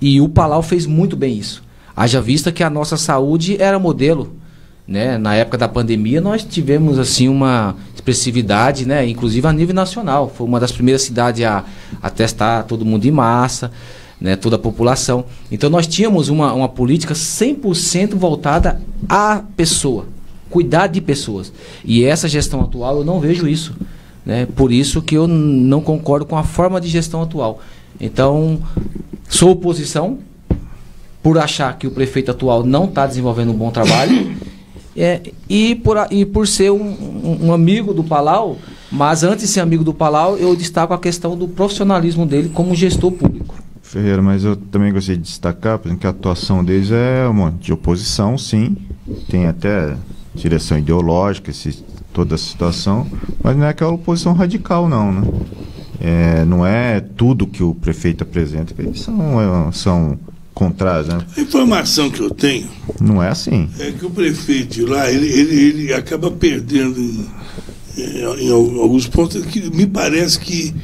E o Palau fez muito bem isso. Haja vista que a nossa saúde era modelo. Né? Na época da pandemia, nós tivemos assim uma expressividade, né? inclusive a nível nacional. Foi uma das primeiras cidades a, a testar todo mundo em massa, né? toda a população. Então, nós tínhamos uma, uma política 100% voltada à pessoa, cuidar de pessoas. E essa gestão atual, eu não vejo isso. Né? Por isso que eu não concordo com a forma de gestão atual. Então, sou oposição por achar que o prefeito atual não está desenvolvendo um bom trabalho (coughs) é, e, por, e por ser um, um- um amigo do Palau, mas antes de ser amigo do Palau, eu destaco a questão do profissionalismo dele como gestor público. Ferreira, mas eu também gostaria de destacar, por exemplo, que a atuação deles é uma de oposição, sim. Tem até direção ideológica, esse, toda a situação, mas não é aquela oposição radical, não, né? É, não é tudo que o prefeito apresenta, eles são, é, são contrários, né? A informação que eu tenho Não é assim. é que o prefeito de lá, ele, ele, ele acaba perdendo em, em- em alguns pontos, que me parece que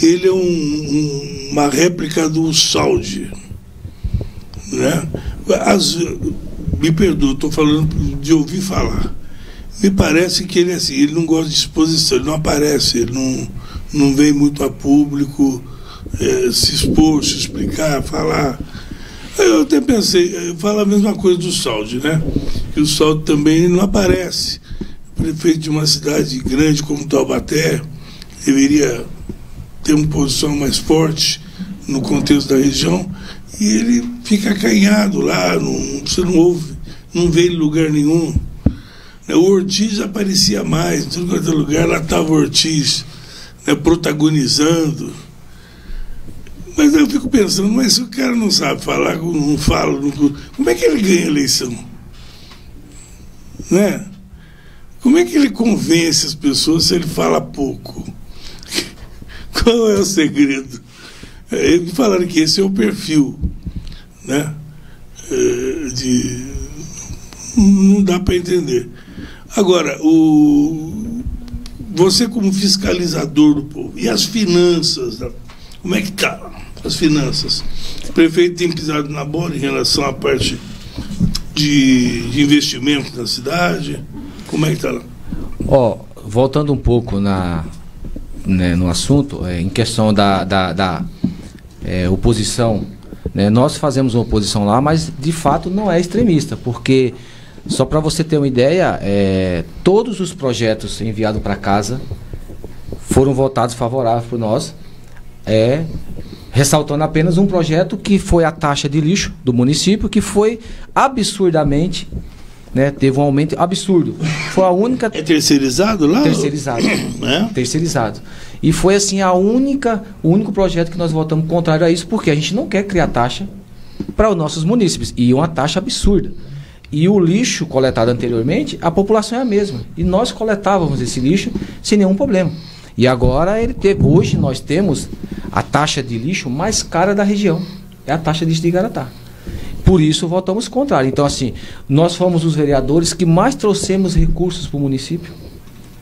ele é um- um- uma réplica do Saudi. Né? As- me perdoa, estou falando de ouvir falar. Me parece que ele é assim, ele não gosta de exposição, ele não aparece, ele não, não vem muito a público eh, se expor, se explicar, falar. Eu até pensei, eh, fala a mesma coisa do Saudi, né? Que o Saudi também não aparece. Prefeito de uma cidade grande como Taubaté deveria ter uma posição mais forte no contexto da região e ele fica acanhado lá, não, você não ouve, não vê ele em lugar nenhum. O Ortiz aparecia mais, em todo é lugar, lá estava Ortiz né, protagonizando. Mas eu fico pensando, mas se o cara não sabe falar, não fala, não- como é que ele ganha a eleição? Né? Como é que ele convence as pessoas se ele fala pouco? (laughs) Qual é o segredo? É, me falaram que esse é o perfil, né? É, De não dá para entender. Agora, o você como fiscalizador do povo e as finanças, né? como é que tá as finanças? O prefeito tem pisado na bola em relação à parte de, de investimento na cidade. Como é que tá lá? Ó, voltando um pouco na, né, no assunto, é, em questão da, da, da, é, oposição, né, nós fazemos uma oposição lá, mas de fato não é extremista, porque, só para você ter uma ideia, é, todos os projetos enviados para casa foram votados favoráveis por nós, é, ressaltando apenas um projeto que foi a taxa de lixo do município, que foi absurdamente né, teve um aumento absurdo. Foi a única. É terceirizado lá? Terceirizado. (coughs) É? Terceirizado. E foi assim a única, o único projeto que nós votamos contrário a isso, porque a gente não quer criar taxa para os nossos munícipes. E uma taxa absurda. E o lixo coletado anteriormente, a população é a mesma. E nós coletávamos esse lixo sem nenhum problema. E agora ele teve, hoje nós temos a taxa de lixo mais cara da região. É a taxa de Igaratá. Por isso votamos contrário. Então, assim, nós fomos os vereadores que mais trouxemos recursos para o município.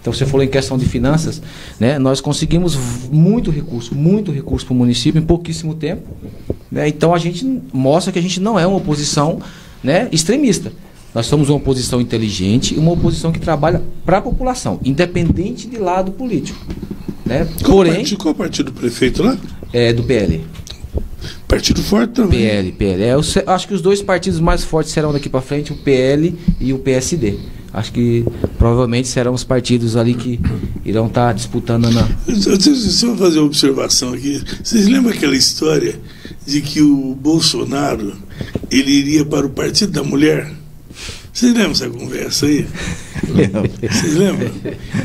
Então, você falou em questão de finanças, né? Nós conseguimos muito recurso, muito recurso para o município em pouquíssimo tempo. né? Então, a gente mostra que a gente não é uma oposição né, extremista. Nós somos uma oposição inteligente e uma oposição que trabalha para a população, independente de lado político. Né? Qual Porém, partido, qual partido do prefeito lá? é do PL. Partido forte também. PL, PL. É, eu acho que os dois partidos mais fortes serão daqui para frente, o PL e o PSD. Acho que provavelmente serão os partidos ali que irão estar disputando na. Eu- eu- fazer uma observação aqui. Vocês lembram aquela história de que o Bolsonaro ele iria para o Partido da Mulher? Vocês lembram essa conversa aí? Vocês lembram?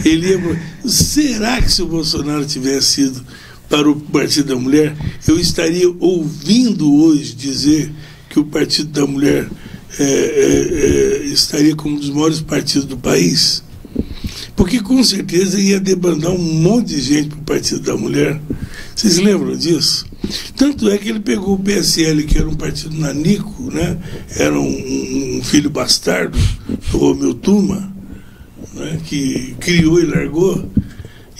Ele ia Será que se o Bolsonaro tivesse ido para o Partido da Mulher, eu estaria ouvindo hoje dizer que o Partido da Mulher é, é, é, estaria como um dos maiores partidos do país? Porque com certeza ia debandar um monte de gente para o Partido da Mulher. Vocês lembram disso? Tanto é que ele pegou o PSL, que era um partido nanico, né? era um, um filho bastardo do Romeu Tuma, né? que criou e largou.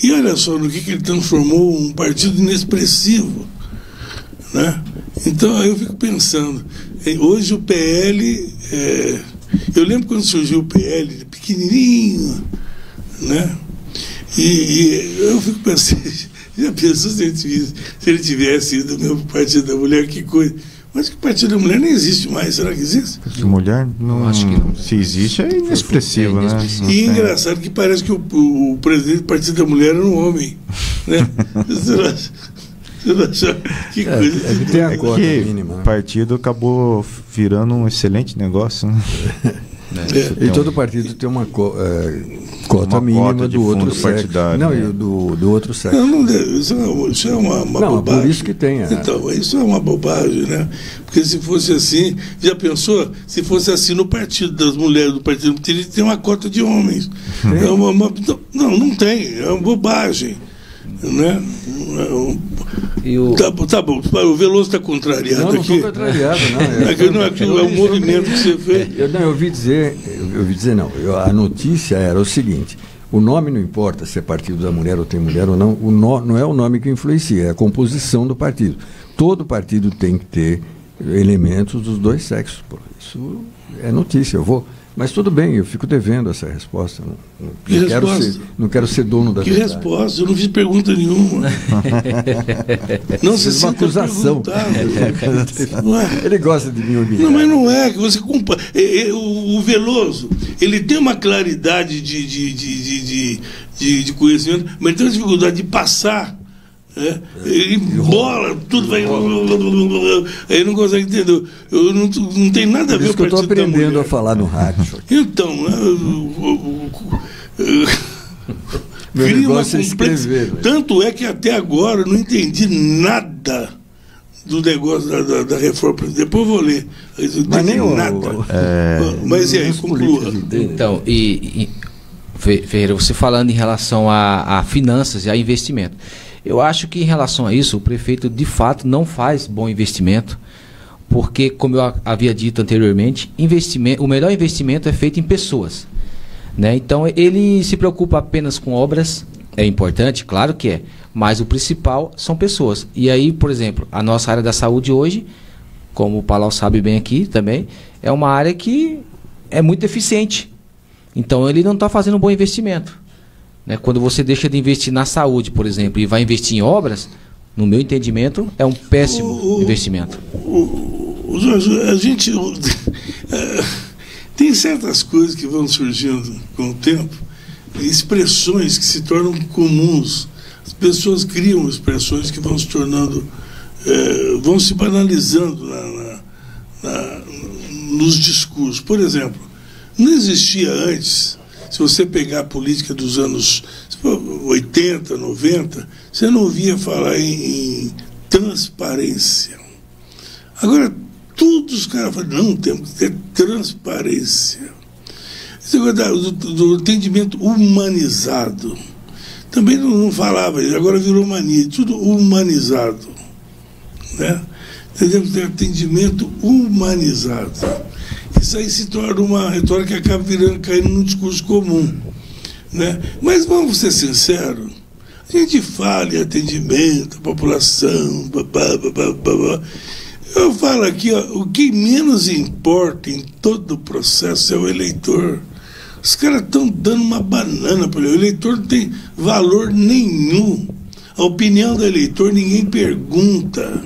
E olha só no que, que ele transformou um partido inexpressivo. Né? Então eu fico pensando, hoje o PL, eh, eu lembro quando surgiu o PL, pequenininho, né? E, e eu fico pensando, (laughs) já pensou se ele, tivesse, se ele tivesse ido no Partido da Mulher, que coisa. Mas que o Partido da Mulher nem existe mais, será que existe? De mulher, não, acho que não. Se existe, é inexpressivo, né? Não E tem. engraçado que parece que o, o presidente do Partido da Mulher era um homem. Né? (laughs) Você não acha- você não acha? Que coisa. É que o partido acabou virando um excelente negócio, né? (laughs) Você E tem um- todo partido tem uma co- é, cota Uma mínima cota do outro sexo. partidário, Não, né? e do, do outro sexo. Não, não deve, isso, é, uma- isso é uma, uma Não, bobagem. por isso que tem, é. Então, isso é uma bobagem, né? Porque se fosse assim, já pensou? Se fosse assim no partido das mulheres do partido, teria que ter uma cota de homens. É uma- uma- não, não tem, é uma bobagem. Né? É um- Tá, bom, tá bom, o Veloso está contrariado Não, não aqui. estou contrariado, não. É, não, é, que é o movimento que você fez. Eu, não, eu ouvi dizer, eu ouvi dizer não, eu- a notícia era o seguinte, o nome não importa se é partido da mulher ou tem mulher ou não, o no, não é o nome que influencia, é a composição do partido. Todo partido tem que ter elementos dos dois sexos. pô. Isso é notícia, eu vou. Mas tudo bem, eu fico devendo essa resposta. Não, não- Que não quero, resposta? ser, não quero ser dono da Que verdade. resposta? Eu não fiz pergunta nenhuma. (laughs) Não se Fez uma acusação. (laughs) é? Ele gosta de me humilhar. Não, mas não é que você compa é, é, o, o Veloso, ele tem uma claridade de, de, de, de, de, de- de conhecimento, mas tem uma dificuldade de passar. Né? Ele bola, tudo vai. Aí não consegue entender. Eu não, não tem nada a ver isso que eu estou aprendendo a falar no rádio. Então, o- o- o- (laughs) Meu cria uma negócio é complexa-. Tanto é que até agora eu não entendi nada do negócio da, da, da reforma. Depois eu vou ler. Eu não Mas nem o- nada. É, Mas e aí, conclua. Então, e, e Ferreira, você falando em relação a, a finanças e a investimento. Eu acho que em relação a isso, o prefeito de fato não faz bom investimento, porque, como eu havia dito anteriormente, investimento, o melhor investimento é feito em pessoas. Né? Então, ele se preocupa apenas com obras, é importante, claro que é, mas o principal são pessoas. E aí, por exemplo, a nossa área da saúde hoje, como o Palau sabe bem aqui também, é uma área que é muito eficiente. Então, ele não está fazendo um bom investimento. Né? Quando você deixa de investir na saúde, por exemplo, e vai investir em obras, no meu entendimento, é um péssimo o, investimento. O, o, Jorge, a gente. (laughs) É, tem certas coisas que vão surgindo com o tempo, expressões que se tornam comuns. As pessoas criam expressões que vão se tornando. É, vão se banalizando na, na, na, nos discursos. Por exemplo, não existia antes se você pegar a política dos anos 80, 90, você não ouvia falar em, em transparência. Agora, todos os caras falam, não, temos que ter transparência. Esse negócio do, do atendimento humanizado. Também não, não falava, agora virou mania, tudo humanizado. Né? Temos que ter atendimento humanizado isso aí se torna uma retórica que acaba virando, caindo num discurso comum. Né? Mas vamos ser sinceros, a gente fala em atendimento, população, babá, babá, babá. Eu falo aqui, ó, o que menos importa em todo o processo é o eleitor. Os caras estão dando uma banana para ele. O eleitor não tem valor nenhum. A opinião do eleitor ninguém pergunta.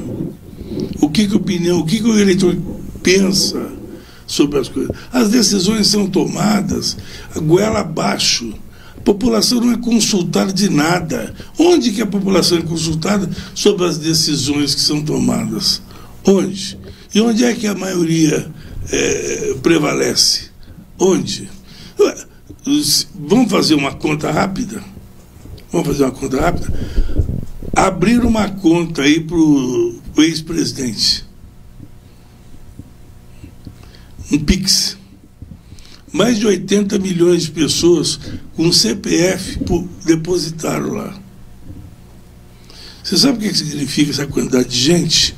O que, que, opinião, o que, que o eleitor pensa sobre as coisas. As decisões são tomadas goela abaixo. A população não é consultada de nada. Onde que a população é consultada sobre as decisões que são tomadas? Onde? E onde é que a maioria é, prevalece? Onde? Vamos fazer uma conta rápida? Vamos fazer uma conta rápida? Abrir uma conta aí para o ex-presidente um PIX. Mais de 80 milhões de pessoas com CPF depositaram lá. Você sabe o que significa essa quantidade de gente?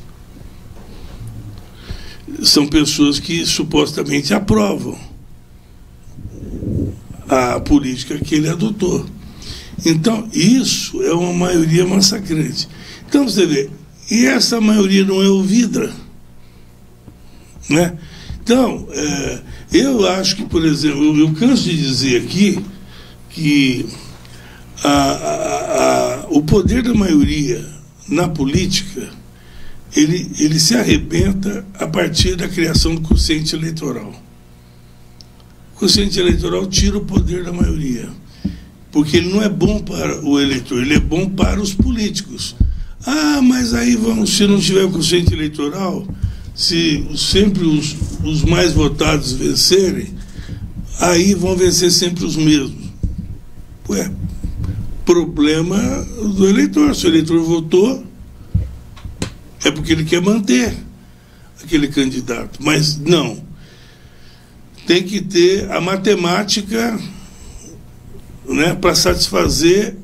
São pessoas que supostamente aprovam a política que ele adotou. Então, isso é uma maioria massacrante. Então, você vê, e essa maioria não é ouvida. Né? Então, é, eu acho que, por exemplo, eu canso de dizer aqui que a, a, a, o poder da maioria na política ele, ele se arrebenta a partir da criação do consciente eleitoral. O consciente eleitoral tira o poder da maioria, porque ele não é bom para o eleitor, ele é bom para os políticos. Ah, mas aí vamos, se não tiver o consciente eleitoral, se sempre os, os mais votados vencerem, aí vão vencer sempre os mesmos. Ué, problema do eleitor. Se o eleitor votou, é porque ele quer manter aquele candidato. Mas não. Tem que ter a matemática né, para satisfazer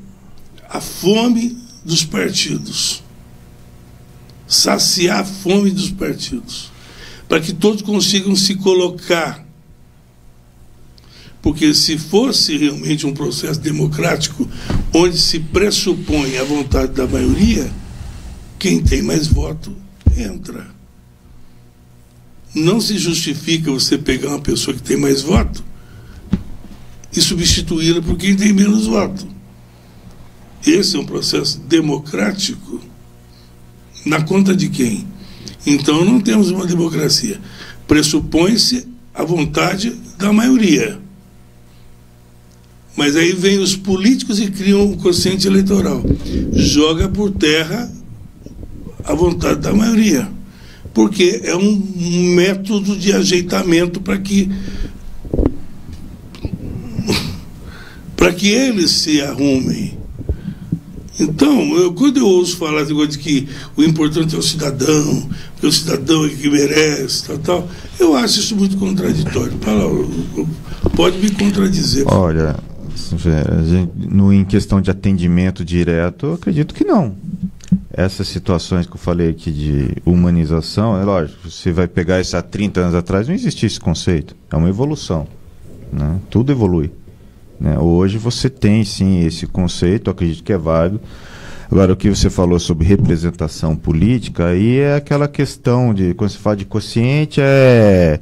a fome dos partidos saciar a fome dos partidos, para que todos consigam se colocar. Porque se fosse realmente um processo democrático onde se pressupõe a vontade da maioria, quem tem mais voto entra. Não se justifica você pegar uma pessoa que tem mais voto e substituí-la por quem tem menos voto. Esse é um processo democrático na conta de quem? Então não temos uma democracia. Pressupõe-se a vontade da maioria. Mas aí vem os políticos e criam um consciente eleitoral. Joga por terra a vontade da maioria. Porque é um método de ajeitamento para que (laughs) para que eles se arrumem. Então, eu, quando eu ouço falar de que o importante é o cidadão, que o cidadão é que merece, tal, tal, eu acho isso muito contraditório. Pode me contradizer. Olha, no, em questão de atendimento direto, eu acredito que não. Essas situações que eu falei aqui de humanização, é lógico, você vai pegar isso há 30 anos atrás, não existia esse conceito. É uma evolução. né? Tudo evolui. Né? Hoje você tem sim esse conceito, acredito que é válido. Agora, o que você falou sobre representação política, aí é aquela questão de, quando você fala de quociente, é,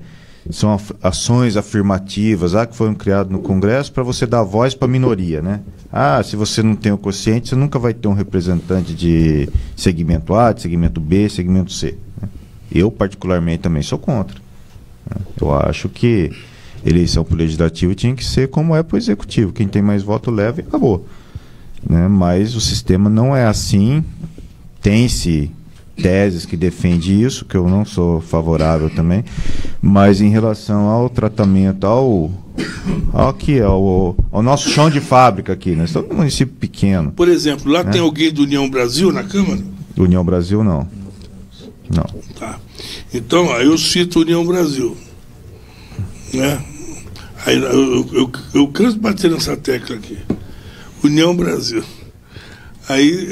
são ações afirmativas ah, que foram criadas no Congresso para você dar voz para a minoria. Né? Ah, se você não tem o quociente, você nunca vai ter um representante de segmento A, de segmento B, segmento C. né? Eu, particularmente, também sou contra. né? Eu acho que eleição para o legislativo tinha que ser como é para o executivo. Quem tem mais voto leva e acabou. Né? Mas o sistema não é assim. Tem-se teses que defendem isso, que eu não sou favorável também. Mas em relação ao tratamento, ao, ao, aqui, ao, ao nosso chão de fábrica aqui, nós estamos num município pequeno. Por exemplo, lá É. tem alguém do União Brasil na Câmara? União Brasil, não. Não. Tá. Então, aí eu cito União Brasil. Né? Aí eu, eu, eu, canso de bater nessa tecla aqui. União Brasil. Aí,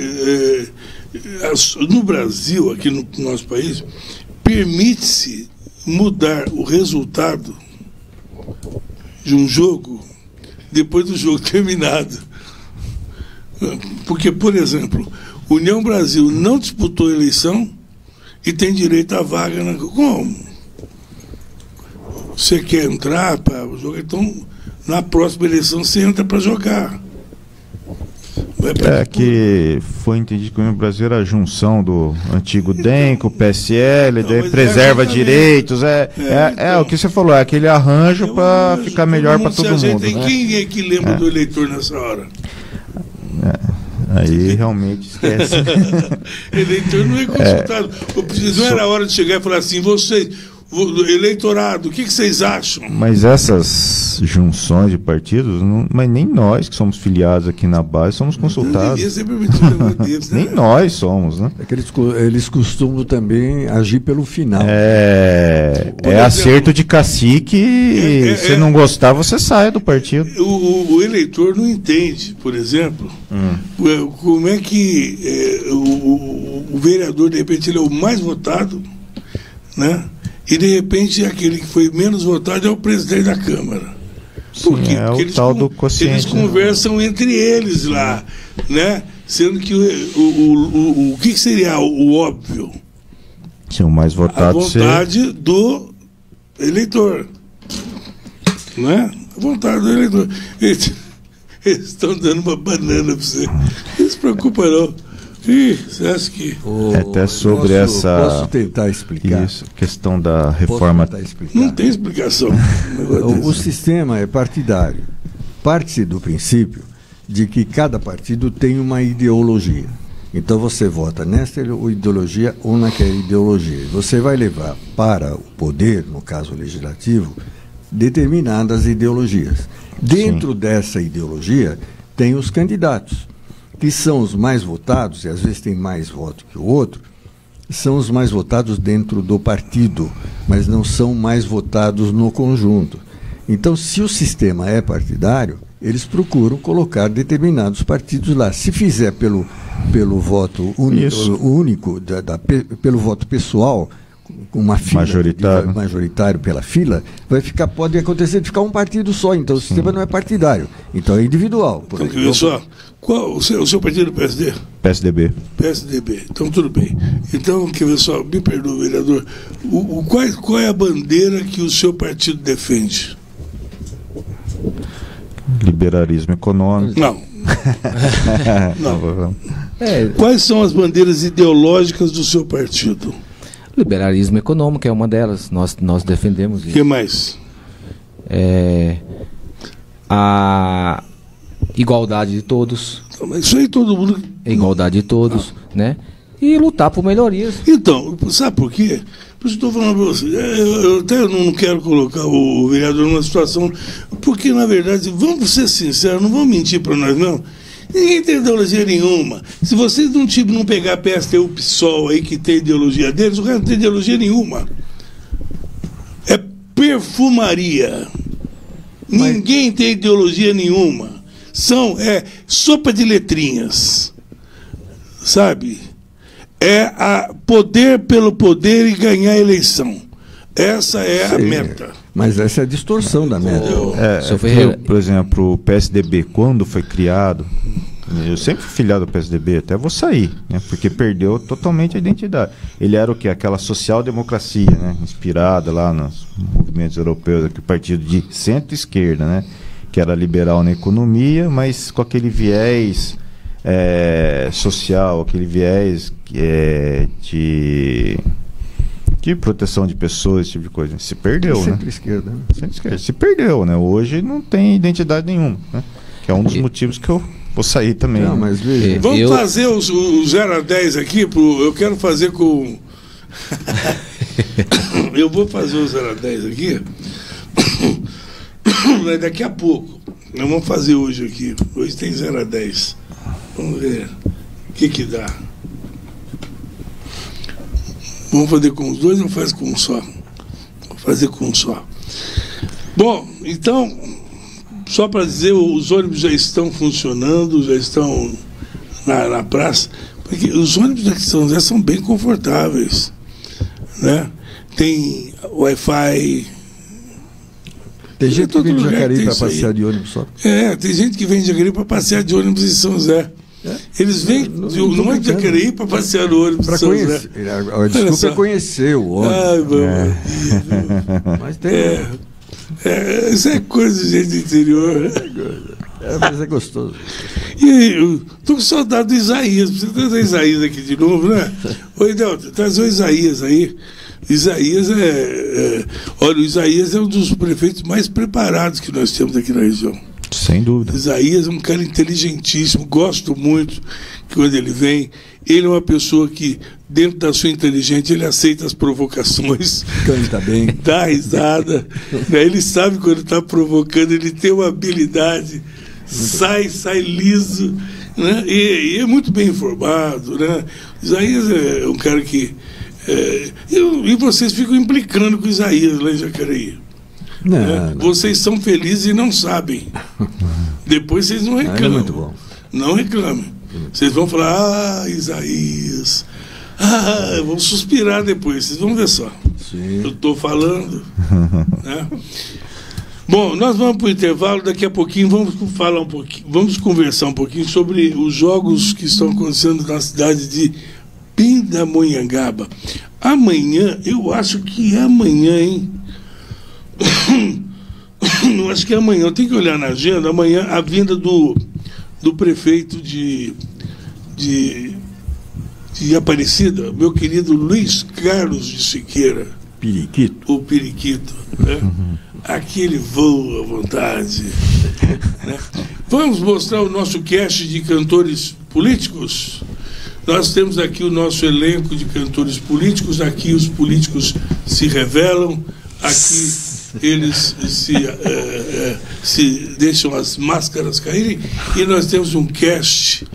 eh, as- no Brasil, aqui no nosso país, permite-se mudar o resultado de um jogo depois do jogo (laughs) terminado. Porque, por exemplo, União Brasil não disputou a eleição e tem direito à vaga na. Como? Você quer entrar para jogar, então na próxima eleição você entra para jogar. É que foi entendido que o Brasil era a junção do antigo DEM com o PSL, daí mas preserva é direitos. É, é, é o que você falou, é aquele arranjo para ficar melhor para todo mundo. E né? quem é que lembra É. do eleitor nessa hora? Aí realmente esquece. (laughs) eleitor não é consultado. Não era hora de chegar e falar assim, vocês, vo- eleitorado, o que, que vocês acham? Mas essas junções de partidos, não- mas nem nós que somos filiados aqui na base somos consultados. (laughs) desse, né? nem nós somos, né? É que eles, eles costumam também agir pelo final. É, Por é exemplo, acerto de cacique e é- se é- não gostar, você sai do partido. O, o- o eleitor não entende, por exemplo, o- como é que é, o, o- o vereador, de repente, ele é o mais votado, né? E de repente aquele que foi menos votado é o presidente da Câmara. Por quê? é Porque eles, con- eles né? conversam entre eles lá, né? Sendo que o, o, o, o, que seria o, óbvio? Se o mais A votado ser. vontade do eleitor. Não é? A vontade do eleitor. Eles (laughs) eles estão dando uma banana para você. Não se preocupa, não. Ih, que. É Até sobre Posso- essa. posso tentar explicar? Isso, questão da reforma. tentar explicar? Não tem explicação. (laughs) O, o sistema é partidário. Parte-se do princípio de que cada partido tem uma ideologia. Então você vota nessa ideologia ou naquela ideologia. Você vai levar para o poder, no caso legislativo, determinadas ideologias. Dentro dessa ideologia tem os candidatos, que são os mais votados, e às vezes tem mais voto que o outro, são os mais votados dentro do partido, mas não são mais votados no conjunto. Então, se o sistema é partidário, eles procuram colocar determinados partidos lá. Se fizer pelo, pelo voto único, da, da pe- pelo voto pessoal, com uma fila Majoritário. majoritário pela fila, vai ficar, pode acontecer de ficar um partido só. Então, o sistema não é partidário. Então, é individual. Por Então, quer ver só? Qual, o, seu, o seu partido é PSD? PSDB. PSDB. Então, tudo bem. Então, quer ver só? Me perdoa, vereador. O, o- qual, é- qual é a bandeira que o seu partido defende? Liberalismo econômico. Não. (laughs) Não. Quais são as bandeiras ideológicas do seu partido? Liberalismo econômico é uma delas. Nós, nós defendemos O isso. que mais? É, a igualdade de todos. Mas Isso aí todo mundo. A igualdade de todos, né? E lutar por melhorias. Então, sabe por quê? Por isso estou falando para você. é, Eu, até não quero colocar o, o vereador numa situação. Porque, na verdade, vamos ser sinceros, não vamos mentir para nós, não. Ninguém tem ideologia nenhuma. Se vocês não, tipo, não pegar PSTU PSOL aí que tem ideologia deles, o cara não tem ideologia nenhuma. É perfumaria. Ninguém tem ideologia nenhuma. são é, sopa de letrinhas. Sabe? É a poder pelo poder e ganhar a eleição. Essa é a Sim. meta. Mas essa é a distorção da meta. É, é que, por exemplo, o PSDB, quando foi criado, eu sempre fui filiado ao PSDB, até vou sair, né, porque perdeu totalmente a identidade. Ele era o que? Aquela social-democracia, né, inspirada lá nos movimentos europeus, aquele partido de centro-esquerda, né, que era liberal na economia, mas com aquele viés é, social, aquele viés que é, de de proteção de pessoas, esse tipo de coisa. Se perdeu, né? Centro-esquerda, né? Centro-esquerda. Se perdeu, né? Hoje não tem identidade nenhuma, né? Que é um dos motivos que eu vou sair também. Não, mas veja. Vamos fazer os- o 0 a 10 aqui. Pro, eu quero fazer com. (laughs) eu vou fazer o 0 a 10 aqui. Mas (coughs) daqui a pouco. Nós vamos fazer hoje aqui. Hoje tem 0 a 10. Vamos ver o que, que dá. Vamos fazer com os dois ou faz com um só? Vou fazer com um só. Bom, então, só para dizer, os ônibus já estão funcionando, já estão na, na praça, porque os ônibus aqui em São José são bem confortáveis. Né? Tem Wi-Fi. Tem gente que vem de Jacareí para passear de ônibus só. É, tem gente que vem de Jacareí para passear de ônibus em São José. Eles vêm de não é de. Jacareí para passear no ônibus Para conhecer. Olha desculpa é conhecer o ônibus. Ai, meu Mas tem. É, é, isso é coisa de gente do interior. É, mas é gostoso. E aí, eu tô com saudade do Isaías. Precisa trazer Isaías aqui de novo, né? Oi, Delta, traz o Isaías aí. Isaías é, é- Olha, o Isaías é um dos prefeitos mais preparados que nós temos aqui na região. Sem dúvida. Isaías é um cara inteligentíssimo, gosto muito que quando ele vem. Ele é uma pessoa que, dentro da sua inteligência, ele aceita as provocações. (laughs) Canta bem. Dá risada. né? Ele sabe quando está provocando, ele tem uma habilidade, sai, sai liso. Né? E, e é muito bem informado. Né? Isaías é um cara que. é, e, e vocês ficam implicando com o Isaías lá em Jacareí. Não, né? Vocês são felizes e não sabem. (laughs) Depois vocês não ele é reclamam. muito bom. Não reclamem. Vocês vão falar, ah, Isaías. Ah, vão suspirar depois, vocês vão ver só. Eu estou falando. né? Bom, nós vamos para o intervalo, daqui a pouquinho vamos falar um pouquinho, vamos conversar um pouquinho sobre os jogos que estão acontecendo na cidade de Pindamonhangaba. Amanhã, eu acho que é amanhã, hein? (coughs) Não acho que é amanhã, eu tenho que olhar na agenda. Amanhã a vinda do, do prefeito de, de, de Aparecida, meu querido Luiz Carlos de Siqueira. Periquito. O Periquito. Né? Aqui ele voa à vontade. (laughs) né? Vamos mostrar o nosso cast de cantores políticos? Nós temos aqui o nosso elenco de cantores políticos. Aqui os políticos se revelam. Aqui (laughs) eles se, eh, se deixam as máscaras caírem. E nós temos um cast,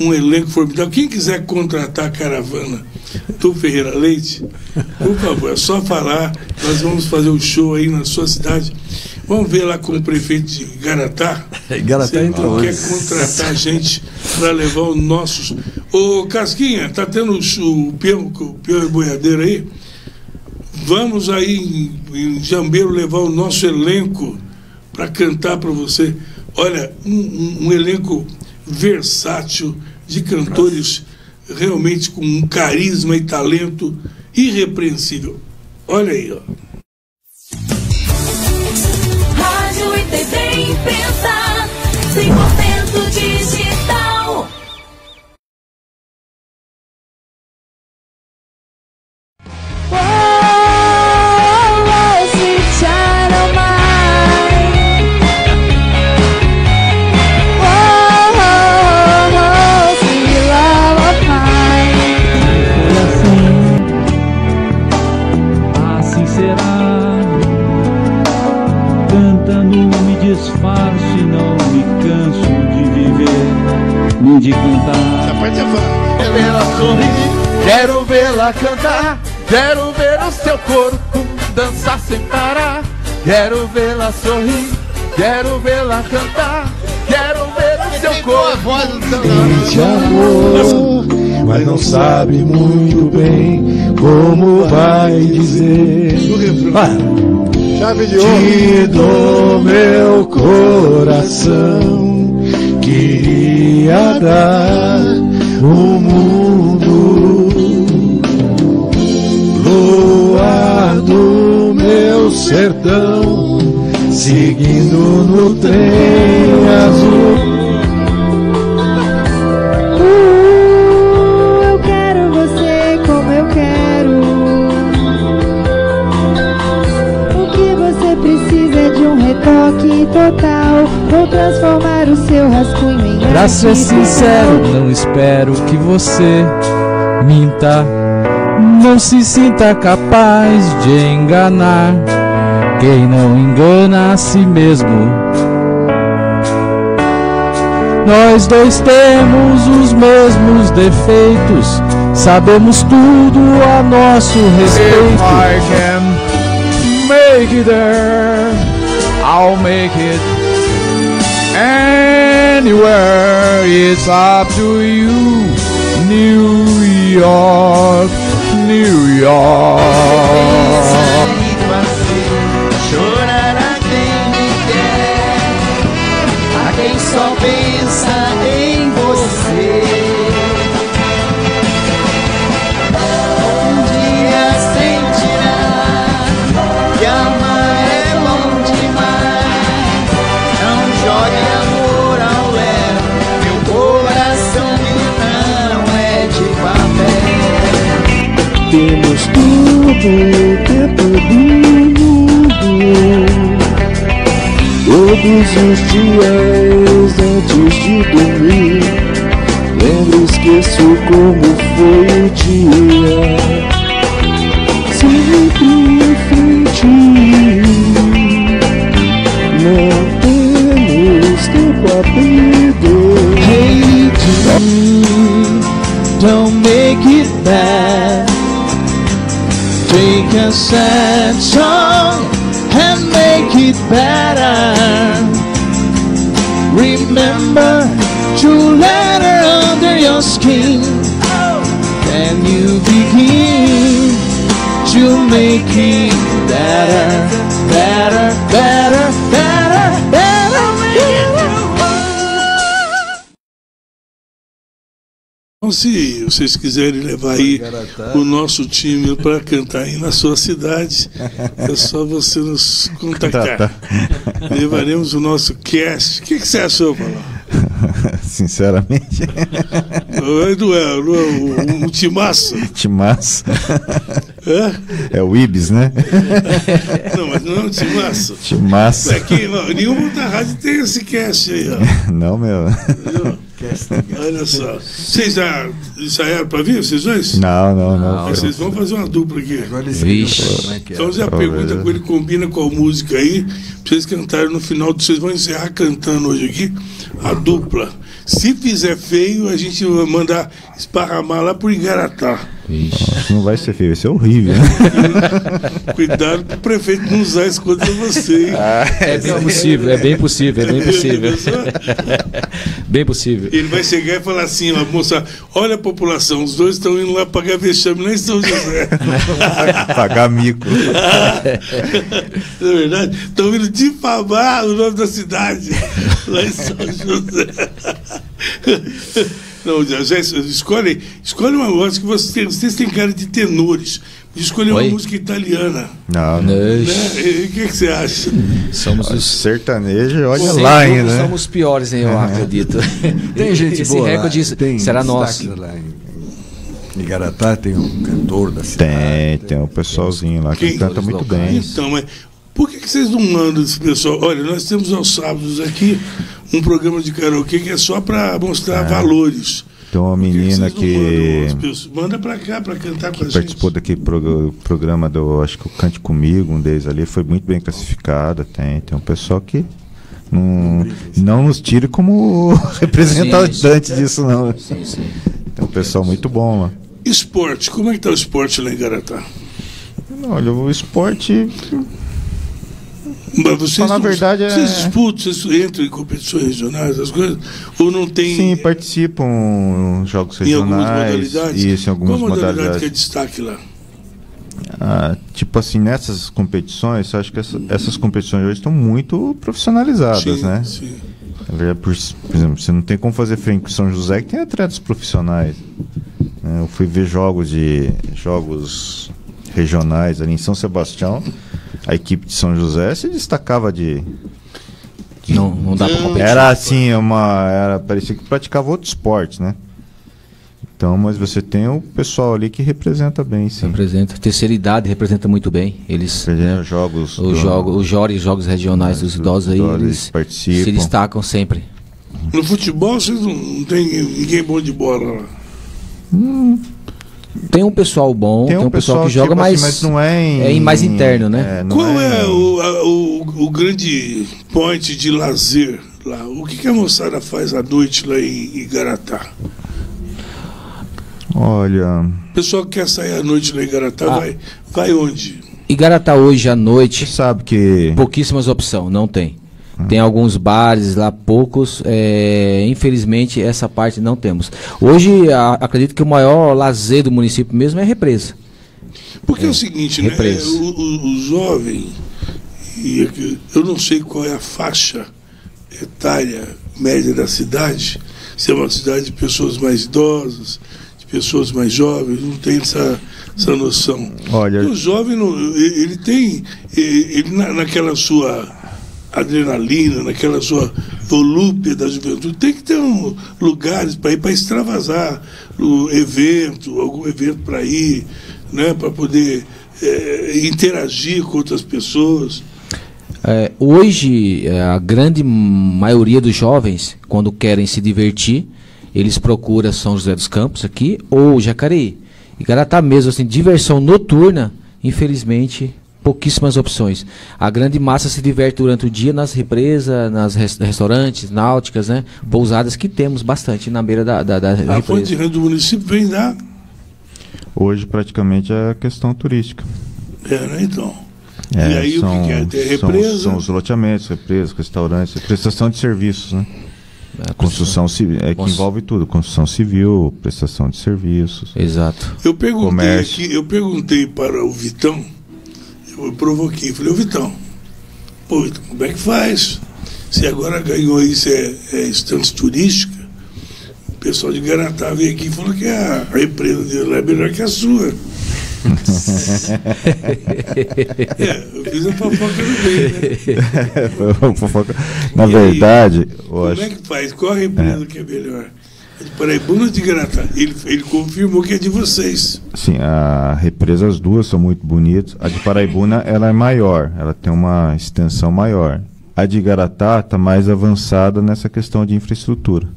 um elenco formidável. Quem quiser contratar a caravana do Ferreira Leite, por favor, é só falar. Nós vamos fazer um show aí na sua cidade. Vamos ver lá com o prefeito de Garatá. (laughs) Garatá entrou quer contratar gente para levar os nossos. Ô Casquinha, tá tendo o, o peão, o peão e boiadeiro aí? Vamos aí em, Jambeiro levar o nosso elenco para cantar para você. Olha, um, um- um elenco versátil de cantores realmente com um carisma e talento irrepreensível. Olha aí, ó. Rádio e TV Imprensa, 100% digital. Quero vê-la cantar, quero ver o seu corpo dançar sem parar. Quero vê-la sorrir, quero vê-la cantar, quero ver Trocou a voz do de amor, mas não sabe muito bem como vai dizer. Chave de Te dou meu coração, queria dar o mundo. Sertão, seguindo no trem azul. Eu quero você como eu quero. O que você precisa é de um retoque total. Vou transformar o seu rascunho em Pra ser arte sincero, não espero que você minta. Não se sinta capaz de enganar quem não engana a si mesmo. Nós dois temos os mesmos defeitos, sabemos tudo a nosso respeito. If I can make it there, I'll make it anywhere. It's up to you, New York, New York. Tudo o tempo do mundo. Todos os dias antes de dormir, lembro, esqueço como foi o dia. Sempre em frente, não temos tempo a perder. Hey, don't make it bad. Take a sad song and make it better. Remember to let her under your skin. Then you begin to make it better, better, better, better, better. Então, se vocês quiserem levar aí o nosso time para cantar aí na sua cidade, é só você nos contactar. Levaremos o nosso cast. O que, que você achou, Paulo? (laughs) Sinceramente. Não é, não é, é o timaço? (laughs) Timaço. É? É o Ibis, né? Não, mas não é um timaço. Timaço. É que não, nenhuma outra rádio tem esse cast aí, ó. (laughs) Não, meu. (laughs) Olha só. Vocês já ensaiaram para vir, vocês dois? Não, não, não. Mas Vocês vão fazer uma dupla aqui. Vixe. Como é é? Então já Talvez. pergunta com ele, combina com a música aí, pra vocês cantarem no final. Vocês vão encerrar cantando hoje aqui a dupla. Se fizer feio, a gente vai mandar esparramar lá por Igaratá. Nossa, não vai ser feio, vai ser horrível. né? (laughs) Cuidado pro prefeito não usar isso contra você, hein? É bem (laughs) possível, é bem possível, é bem possível. (laughs) bem possível. Ele vai chegar e falar assim, ó, moça, olha a população, os dois estão indo lá pagar vexame lá em São José. Pagar mico. Não é verdade? Estão indo difamar o nome da cidade lá em São José. (laughs) Não, escolhe, escolhe uma música que vocês têm, vocês têm cara de tenores. Escolher uma música italiana. Não, não. Né? E O que, que você acha? Somos os sertanejo, olha lá ainda. né? Somos piores, hein, eu É. acredito. (laughs) Tem gente Esse boa lá, recorde isso tem será nosso. Lá em Igaratá tem um cantor da cidade. Tem, tem um pessoalzinho lá que Quem? canta muito bem. Então, mas por que, que vocês não mandam esse pessoal? Olha, nós temos aos sábados aqui um programa de karaokê que é só para mostrar É. valores. Tem uma menina que, Manda para cá para cantar com a gente. participou daquele pro- programa do, acho que o Cante Comigo, um deles ali, foi muito bem classificada. Tem, tem um pessoal que não, não nos tire como (laughs) representante disso, não. Sim, sim. Tem um pessoal muito bom lá. Esporte, como é que tá o esporte lá em Garatá? Olha, o esporte Mas vocês, Falar a verdade é- vocês disputam, vocês entram em competições regionais, as coisas, ou não tem Sim, participam em jogos em algumas regionais. modalidades? Isso, em algumas Qual modalidade modalidades. que é destaque lá? Ah, tipo assim, nessas competições, eu acho que essa- essas competições hoje estão muito profissionalizadas, Sim, né? sim. Verdade, Por, por exemplo, você não tem como fazer frente com São José que tem atletas profissionais. né? Eu fui ver jogos de jogos regionais ali em São Sebastião. A equipe de São José se destacava de. de- Não, não dá pra competir. Era assim, uma. Era, parecia que praticava outro esporte, né? Então, mas você tem o pessoal ali que representa bem, sim. Representa. Terceira idade representa muito bem. Eles. jogos. Os jogos, os jogos, jogos regionais dos idosos aí, eles participam. se destacam sempre. No futebol, vocês não, não tem ninguém bom de bola lá. Tem um pessoal bom, tem um, pessoal, que joga, tipo mas, assim, mas não é em- é em mais interno, né? É, Qual é- é, o, a- o, o grande point de lazer lá? O que, que a moçada faz à noite lá em Igaratá? Olha. O pessoal que quer sair à noite lá em Igaratá Ah. vai, vai onde? Igaratá hoje à noite. sabe que. Pouquíssimas opções, não tem. Tem alguns bares lá, poucos. é, infelizmente, essa parte não temos. Hoje, a- acredito que o maior lazer do município mesmo é a represa. Porque é, o seguinte, né? represa. O, o- o jovem, é eu não sei qual é a faixa etária média da cidade, se é uma cidade de pessoas mais idosas, de pessoas mais jovens, não tenho essa, essa noção. Olha. O jovem, ele tem, ele na- naquela sua adrenalina, naquela sua volúpia da juventude, tem que ter um, lugares para ir para extravasar o evento, algum evento para ir, né, para poder eh, interagir com outras pessoas. É, hoje, é, a grande maioria dos jovens, quando querem se divertir, eles procuram São José dos Campos aqui ou Jacareí. E Garatá mesmo, assim, diversão noturna, infelizmente, pouquíssimas opções. A grande massa se diverte durante o dia nas represas, nas res- restaurantes, náuticas, né? Pousadas que temos bastante na beira da, da, da A fonte de renda do município vem da. Hoje praticamente é a questão turística. É, né, então. É, e aí são, o que, que é? Tem são- represa? São, os loteamentos, represas, restaurantes, prestação de serviços, né? construção civil, é que envolve tudo, construção civil, prestação de serviços. Exato. Eu perguntei Comércio. aqui, eu perguntei para o Vitão, eu provoquei, falei, ô Vitão, pô, Vitão, como é que faz? Você agora ganhou aí, você é, é estante turística, o pessoal de Garatá veio aqui e falou que a, a empresa dele é melhor que a sua. (laughs) é, eu fiz a fofoca no meio, né? Foi (laughs) uma fofoca. Na E aí, verdade, eu Como acho é que faz? Qual a empresa que é melhor? É de Paraibuna ou de Garatá? Ele, ele confirmou que é de vocês. Sim, a represa, as duas são muito bonitas. A de Paraibuna, ela é maior, ela tem uma extensão maior. A de Garatá está mais avançada nessa questão de infraestrutura.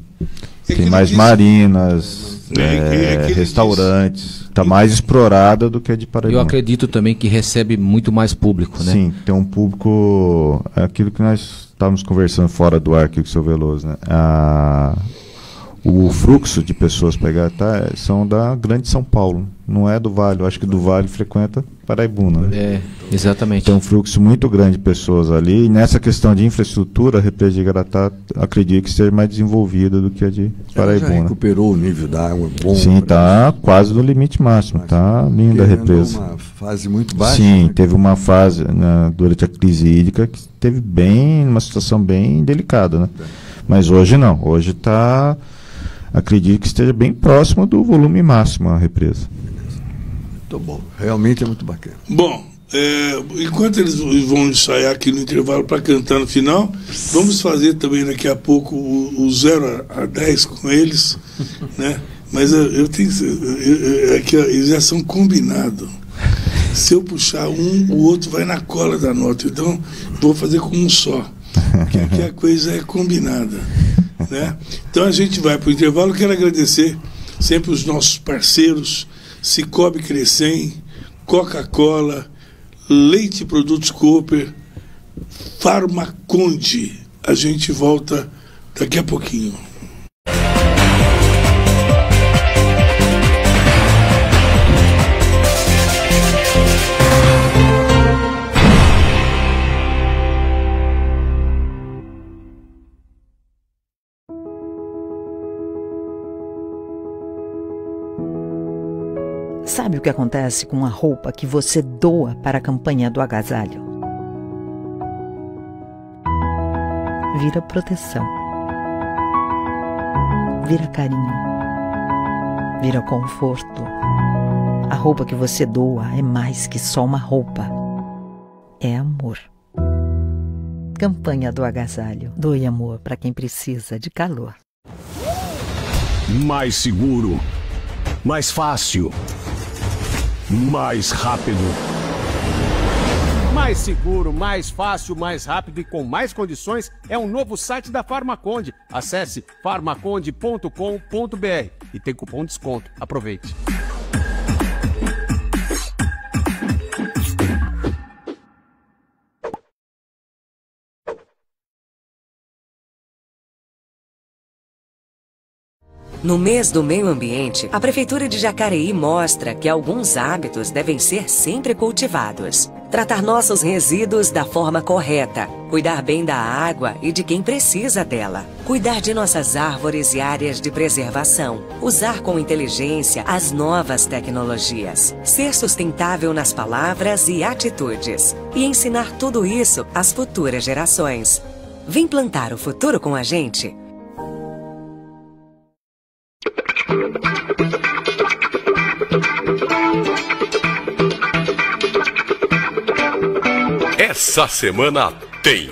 tem mais marinas, É, é, é restaurantes. Está mais explorada do que a de Eu Paraibuna. acredito também que recebe muito mais público, né? Sim, tem um público. É aquilo que nós estávamos conversando fora do ar aqui com o seu Veloso, né? A- o fluxo de pessoas para Igatá é- são da Grande São Paulo, não é do Vale. Eu acho que do Vale frequenta Paraibuna. Né? É, exatamente. Tem um fluxo muito grande de pessoas ali. E nessa questão de infraestrutura, a represa de Igaratá acredito que esteja mais desenvolvida do que a de Ela já Paraibuna. recuperou o nível da água bom. Sim, está quase no limite máximo. Está linda a represa. uma fase muito baixa, Sim, né? teve uma fase né, durante a crise hídrica que teve bem, uma situação bem delicada, né? Mas hoje não. Hoje está, acredito que esteja bem próximo do volume máximo a represa. Muito bom. Realmente é muito bacana. Bom, é, enquanto eles vão ensaiar aqui no intervalo para cantar no final, vamos fazer também daqui a pouco o, o 0 a 10 com eles, (laughs) né? Mas eu, eu tenho. eu- eu- É que eles já são combinados. Se eu puxar um, o outro vai na cola da nota. Então, vou fazer com um só. (laughs) Porque aqui a coisa é combinada. Né? Então a gente vai para o intervalo. Quero agradecer sempre os nossos parceiros, Cicobi Crescem, Coca-Cola, Leite Produtos Cooper, Farmaconde. A gente volta daqui a pouquinho. Sabe o que acontece com a roupa que você doa para a campanha do agasalho? Vira proteção. Vira carinho. Vira conforto. A roupa que você doa é mais que só uma roupa. É amor. Campanha do agasalho. Doe amor para quem precisa de calor. Mais seguro. Mais fácil. Mais rápido. Mais seguro, mais fácil, mais rápido e com mais condições é um novo site da Farmaconde. Acesse farmaconde.com.br e tem cupom de desconto. Aproveite. No mês do meio ambiente, a Prefeitura de Jacareí mostra que alguns hábitos devem ser sempre cultivados. Tratar nossos resíduos da forma correta, cuidar bem da água e de quem precisa dela, cuidar de nossas árvores e áreas de preservação, usar com inteligência as novas tecnologias, ser sustentável nas palavras e atitudes e ensinar tudo isso às futuras gerações. Vem plantar o futuro com a gente? Essa semana tem.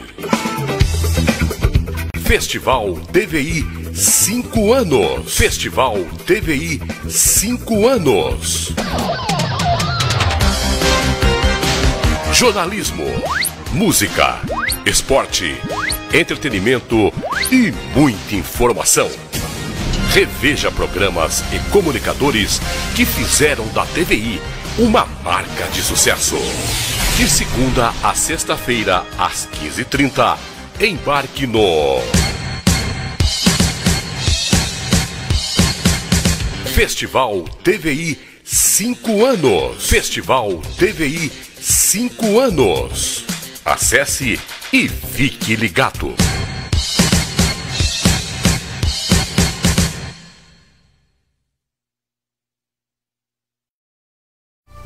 Festival TVI 5 anos. Festival TVI 5 anos. Jornalismo, música, esporte, entretenimento e muita informação. Reveja programas e comunicadores que fizeram da TVI uma marca de sucesso. De segunda a sexta-feira, às 15h30, embarque no Festival TVI 5 anos. Festival TVI 5 anos. Acesse e fique ligado.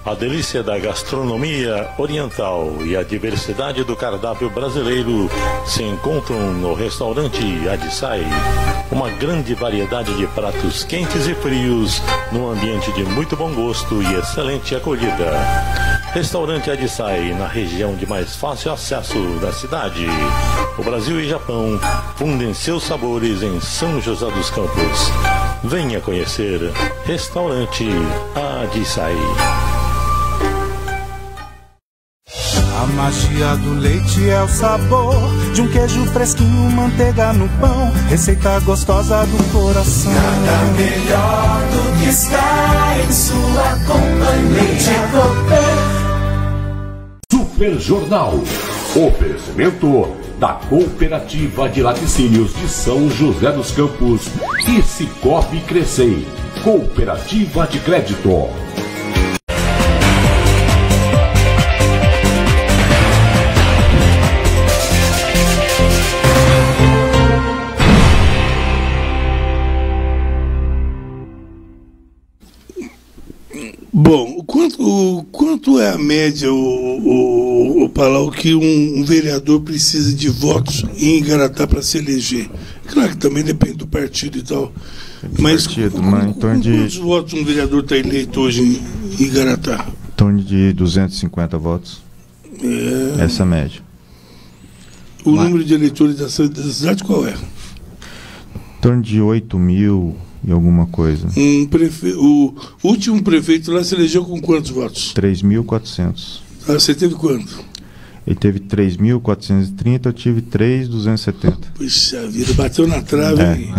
A delícia da gastronomia oriental e a diversidade do cardápio brasileiro se encontram no restaurante Adisai. Uma grande variedade de pratos quentes e frios, num ambiente de muito bom gosto e excelente acolhida. Restaurante Adisai, na região de mais fácil acesso da cidade. O Brasil e Japão fundem seus sabores em São José dos Campos. Venha conhecer Restaurante Adisai. A magia do leite é o sabor de um queijo fresquinho, manteiga no pão, receita gostosa do coração. Nada melhor do que estar em sua companhia. Super Jornal. Oferecimento da Cooperativa de Laticínios de São José dos Campos e Cicobi Crescei. Cooperativa de Crédito. Bom, quanto, quanto é a média, o, o, o Palau, que um, um vereador precisa de votos em Igaratá para se eleger? Claro que também depende do partido e tal. Mas partido, com, mas em com de- quantos votos um vereador está eleito hoje em Igaratá? Em torno de 250 votos. É, Essa é média. o número de eleitores da cidade qual é? Em torno de 8 mil e alguma coisa. Um prefe... O último prefeito lá se elegeu com quantos votos? 3.400. Ah, você teve quanto? Ele teve 3.430, eu tive 3.270. Puxa vida, bateu na trave. É. hein?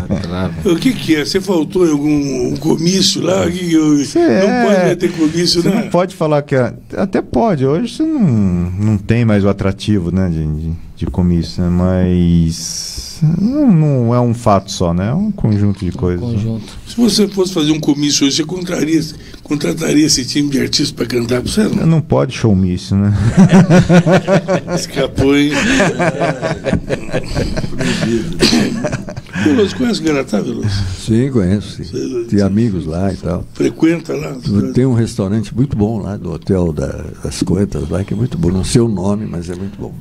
O que, que é? Você faltou em algum um comício lá? Que eu... Não pode mais ter comício, Você né? não pode falar que. é- Até pode, hoje você não, não tem mais o atrativo né, de, de, de comício, né, mas. Não, não é um fato só, né? É um conjunto de coisas. né? Se você fosse fazer um comício hoje, você contraria, contrataria esse time de artistas para cantar para você? Não? Não pode showmício, né? (laughs) Escapou, hein? Veloso, conhece Garatá, Veloso? Sim, conheço. Sim. Tem amigos lá e tal. Frequenta lá? Tem um restaurante muito bom lá do Hotel da, das Coentas lá, que é muito bom. Não sei o nome, mas é muito bom.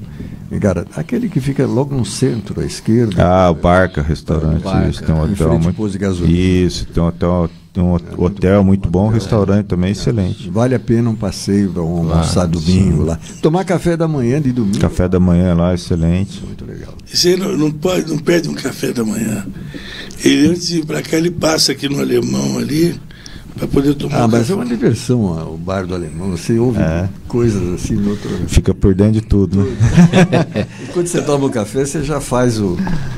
Em Garatá, aquele que fica logo no centro, à esquerda. Ah, o Barca Restaurante. Barca, isso, tem um hotel muito. Isso, tem um hotel, um hotel muito bom, restaurante também excelente. Vale a pena um passeio para um almoçar domingo lá. Tomar café da manhã de domingo. Café da manhã lá, excelente. Muito legal. Você não, não pode, não pede um café da manhã. Ele antes de ir para cá, ele passa aqui no alemão ali para poder tomar Ah, um mas café. é uma diversão ó, o bar do alemão. Você ouve É. coisas assim no outro. Fica por dentro de tudo, né? E (laughs) quando você toma o café, você já faz o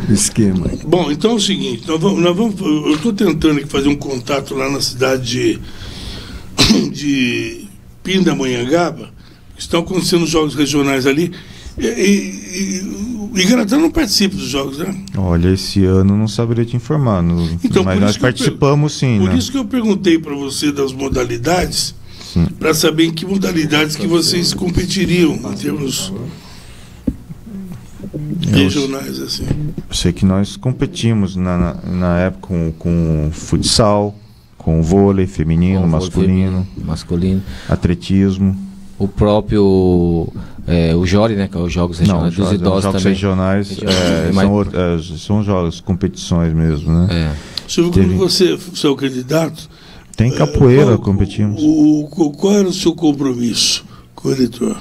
o esquema. Bom, então é o seguinte, nós vamos, nós vamos, eu estou tentando aqui fazer um contato lá na cidade de, (coughs) de Pindamonhangaba, estão acontecendo jogos regionais ali, e, e, e não participa dos jogos, né? Olha, esse ano não saberia te informar, no- Então, mas nós eu participamos sim, Por né? isso que eu perguntei para você das modalidades, para saber em que modalidades que vocês competiriam em termos regionais, assim. Eu sei que nós competimos na, na, na época com, com futsal, com vôlei feminino, Com vôlei masculino, feminino, masculino, atletismo. O próprio é, o Jori, né, que é os jogos regionais Não, dos jogos, idosos jogos também. regionais Regionais, é, mas- são, é, são jogos, competições mesmo, né? Silvio, Teve- quando você, você é o candidato, Tem capoeira, competimos. o, o- qual era o seu compromisso com o eleitor?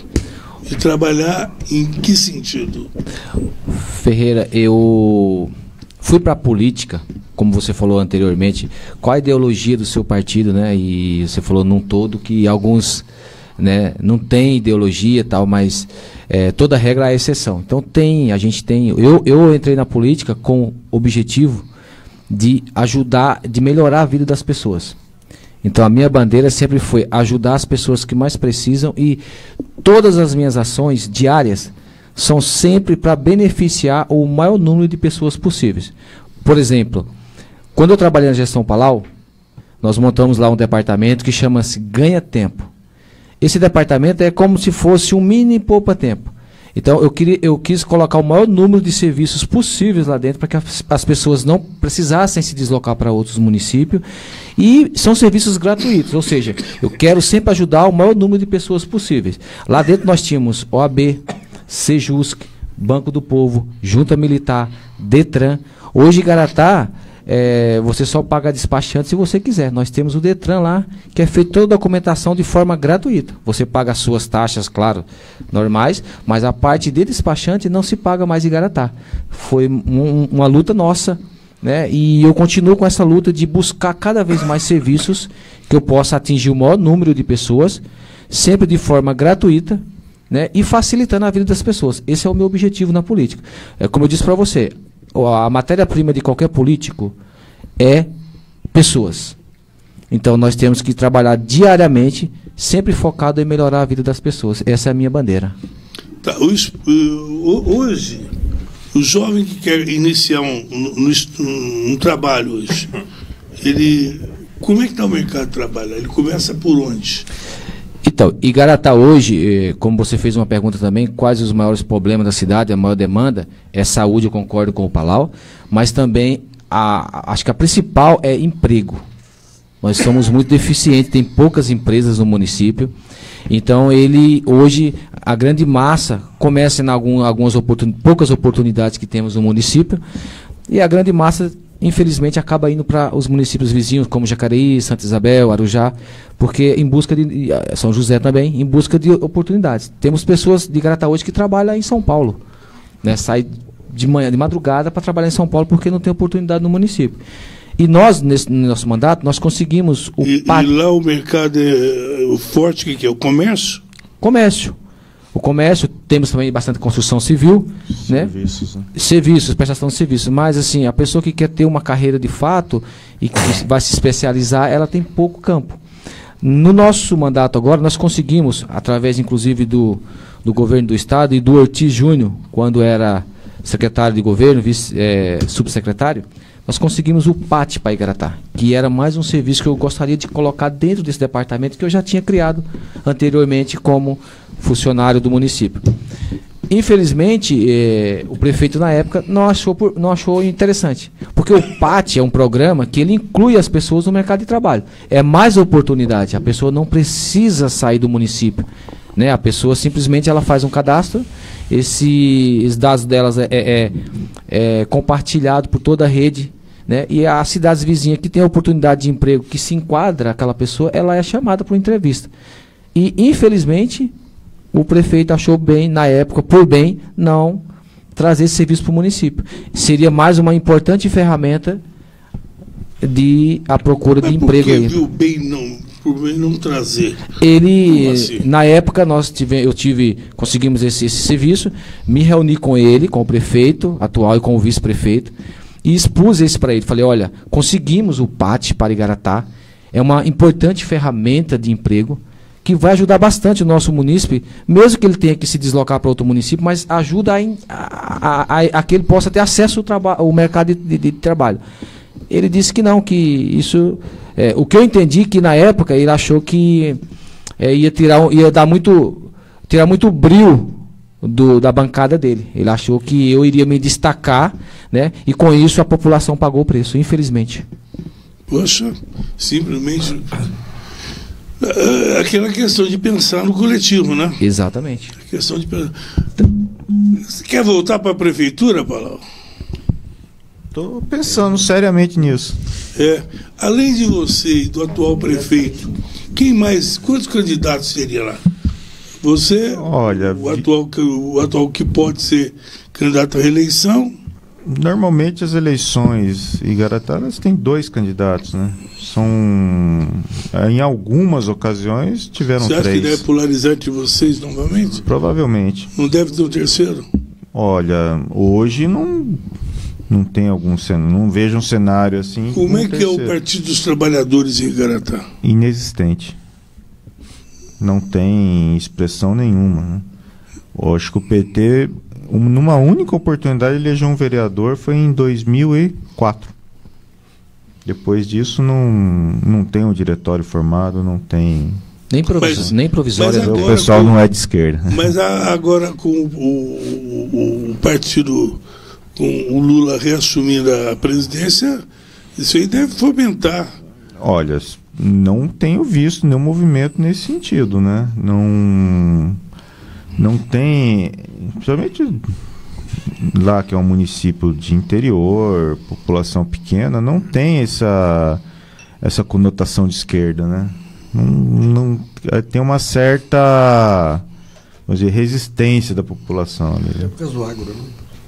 De trabalhar em que sentido? Ferreira, eu fui para a política, como você falou anteriormente, qual a ideologia do seu partido, né? E você falou num todo que alguns né, não tem ideologia tal, mas é, toda regra há exceção. Então tem, a gente tem. Eu, eu entrei na política com o objetivo de ajudar, de melhorar a vida das pessoas. Então a minha bandeira sempre foi ajudar as pessoas que mais precisam e todas as minhas ações diárias são sempre para beneficiar o maior número de pessoas possíveis. Por exemplo, quando eu trabalhei na gestão Palau, nós montamos lá um departamento que chama-se Ganha Tempo. Esse departamento é como se fosse um mini poupa-tempo. Então eu, queria, eu quis colocar o maior número de serviços possíveis lá dentro para que as, as pessoas não precisassem se deslocar para outros municípios. E são serviços gratuitos, ou seja, eu quero sempre ajudar o maior número de pessoas possíveis. Lá dentro nós tínhamos OAB, Sejusc, Banco do Povo, Junta Militar, Detran. Hoje Garatá, é, você só paga despachante se você quiser. Nós temos o Detran lá, que é feito toda a documentação de forma gratuita. Você paga as suas taxas, claro, normais, mas a parte de despachante não se paga mais em Garatá. Foi um- uma luta nossa, né? E eu continuo com essa luta de buscar cada vez mais serviços que eu possa atingir o maior número de pessoas, sempre de forma gratuita, né? E facilitando a vida das pessoas. Esse é o meu objetivo na política. É como eu disse para você, a matéria-prima de qualquer político é pessoas. Então nós temos que trabalhar diariamente, sempre focado em melhorar a vida das pessoas. Essa é a minha bandeira. Tá, hoje, o jovem que quer iniciar um- um- um trabalho hoje, ele. Como é que está o mercado de trabalho? Ele começa por onde? Então, Igaratá hoje, eh, como você fez uma pergunta também, quais os maiores problemas da cidade, a maior demanda é saúde, eu concordo com o Palau, mas também a, acho que a principal é emprego. Nós somos muito deficientes, tem poucas empresas no município. Então ele hoje a grande massa começa em algum, algumas oportun, poucas oportunidades que temos no município e a grande massa infelizmente acaba indo para os municípios vizinhos como Jacareí, Santa Isabel, Arujá, porque em busca de São José também, em busca de oportunidades. Temos pessoas de Garata hoje que trabalham em São Paulo, né? Sai de manhã, de madrugada para trabalhar em São Paulo porque não tem oportunidade no município. E nós nesse no nosso mandato nós conseguimos o E, e lá o mercado é o forte que, que é o comércio? Comércio. O comércio, temos também bastante construção civil, né? Serviços, né? Serviços, prestação de serviços. Mas, assim, a pessoa que quer ter uma carreira de fato e que (coughs) vai se especializar, ela tem pouco campo. No nosso mandato agora, nós conseguimos, através inclusive do, do governo do Estado e do Ortiz Júnior, quando era secretário de governo, vice, eh, subsecretário, nós conseguimos o PAT para Igaratá, que era mais um serviço que eu gostaria de colocar dentro desse departamento que eu já tinha criado anteriormente como funcionário do município. Infelizmente, eh, o prefeito na época não achou, por- não achou interessante. Porque o PAT é um programa que ele inclui as pessoas no mercado de trabalho. É mais oportunidade. A pessoa não precisa sair do município. Né? A pessoa simplesmente ela faz um cadastro, esse, esses dados delas é, é- é- é compartilhado por toda a rede. Né? E as cidades vizinhas que têm a oportunidade de emprego que se enquadra aquela pessoa, ela é chamada para uma entrevista. E, infelizmente, o prefeito achou bem, na época, por bem, não trazer esse serviço para o município. Seria mais uma importante ferramenta de a procura de Por emprego. que aí. viu bem não, por bem não trazer? Ele, assim? na época, nós tive, eu tive, conseguimos esse, esse serviço, me reuni com ele, com o prefeito atual e com o vice-prefeito, e expus esse para ele. Falei, olha, conseguimos o PAT para Igaratá, é uma importante ferramenta de emprego, que vai ajudar bastante o nosso munícipe, mesmo que ele tenha que se deslocar para outro município, mas ajuda a, a, a, a- que ele possa ter acesso ao, ao mercado de, de- de trabalho. Ele disse que não, que isso. é, o que eu entendi que na época ele achou que é, ia tirar, ia dar muito, tirar muito brilho do, da bancada dele. Ele achou que eu iria me destacar, né? E com isso a população pagou o preço, infelizmente. Poxa, simplesmente. É, Aquela questão de pensar no coletivo, né? Exatamente. A questão de. Você quer voltar para a prefeitura, Paulo? Estou pensando seriamente nisso. É, além de você e do atual prefeito, quem mais? Quantos candidatos seria lá? Você, Olha, o atual, que- o atual que pode ser candidato à reeleição, Normalmente as eleições igaratanas têm dois candidatos, né? São em algumas ocasiões tiveram você acha que três. deve polarizar entre vocês novamente? Provavelmente. Não deve ter um terceiro? Olha, hoje não não tem algum cenário, não vejo um cenário assim. Como com é que é o. Partido dos Trabalhadores em Igaratá? Inexistente. Não tem expressão nenhuma. Né? Eu acho que o PT, numa única oportunidade, elegeu um vereador, foi em 2004. Depois disso, não, não tem um diretório formado, não tem. Nem, provis nem provisória. mas o agora pessoal com- não é de esquerda. Mas a- agora com o, o- o partido, com o Lula reassumindo a presidência, isso aí deve fomentar. Olha, não tenho visto nenhum movimento nesse sentido, né? Não, não tem, principalmente lá que é um município de interior, população pequena, não tem essa essa conotação de esquerda, né? Não, não- eh, tem uma certa vamos dizer, resistência da população ali. É por causa do agro, né?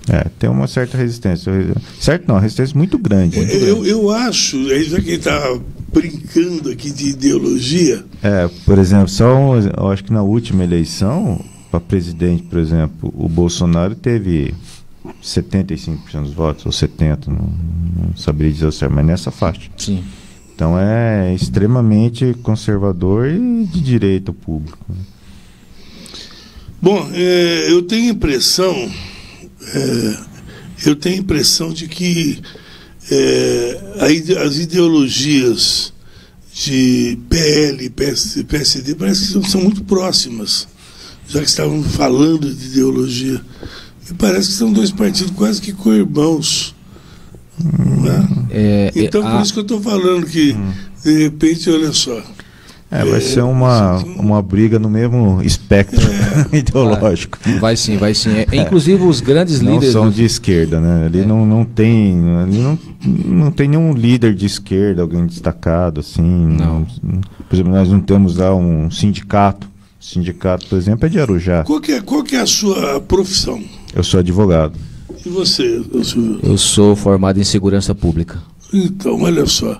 É, tem uma certa resistência. Certo não, resistência muito grande. muito grande. Eu, eu acho, já que está brincando aqui de ideologia, É, por exemplo, só um, eu acho que na última eleição, para presidente, por exemplo, o Bolsonaro teve 75% dos votos, ou 70%, não, não saberia dizer o certo, mas nessa faixa. Sim. Então é extremamente conservador e de direita público. né? Bom, é, eu tenho a impressão, é, eu tenho a impressão de que é, as ideologias de PL, PS, PSD, parece que são muito próximas, já que estavam falando de ideologia. Me parece que são dois partidos quase que co-irmãos. né? É, Então, é, por a- isso que eu estou falando que, de repente, olha só. É, vai ser uma, uma briga no mesmo espectro (laughs) ideológico. Vai sim, vai sim. É, inclusive os grandes não líderes. são do- de esquerda, né? Ali não, não tem, ali não, não tem nenhum líder de esquerda, alguém destacado assim. Não. Por exemplo, nós não temos lá um sindicato. Sindicato, por exemplo, é de Arujá. Qual que é, qual que é a sua profissão? Eu sou advogado. E você? eu sou- Eu sou formado em segurança pública. Então, olha só.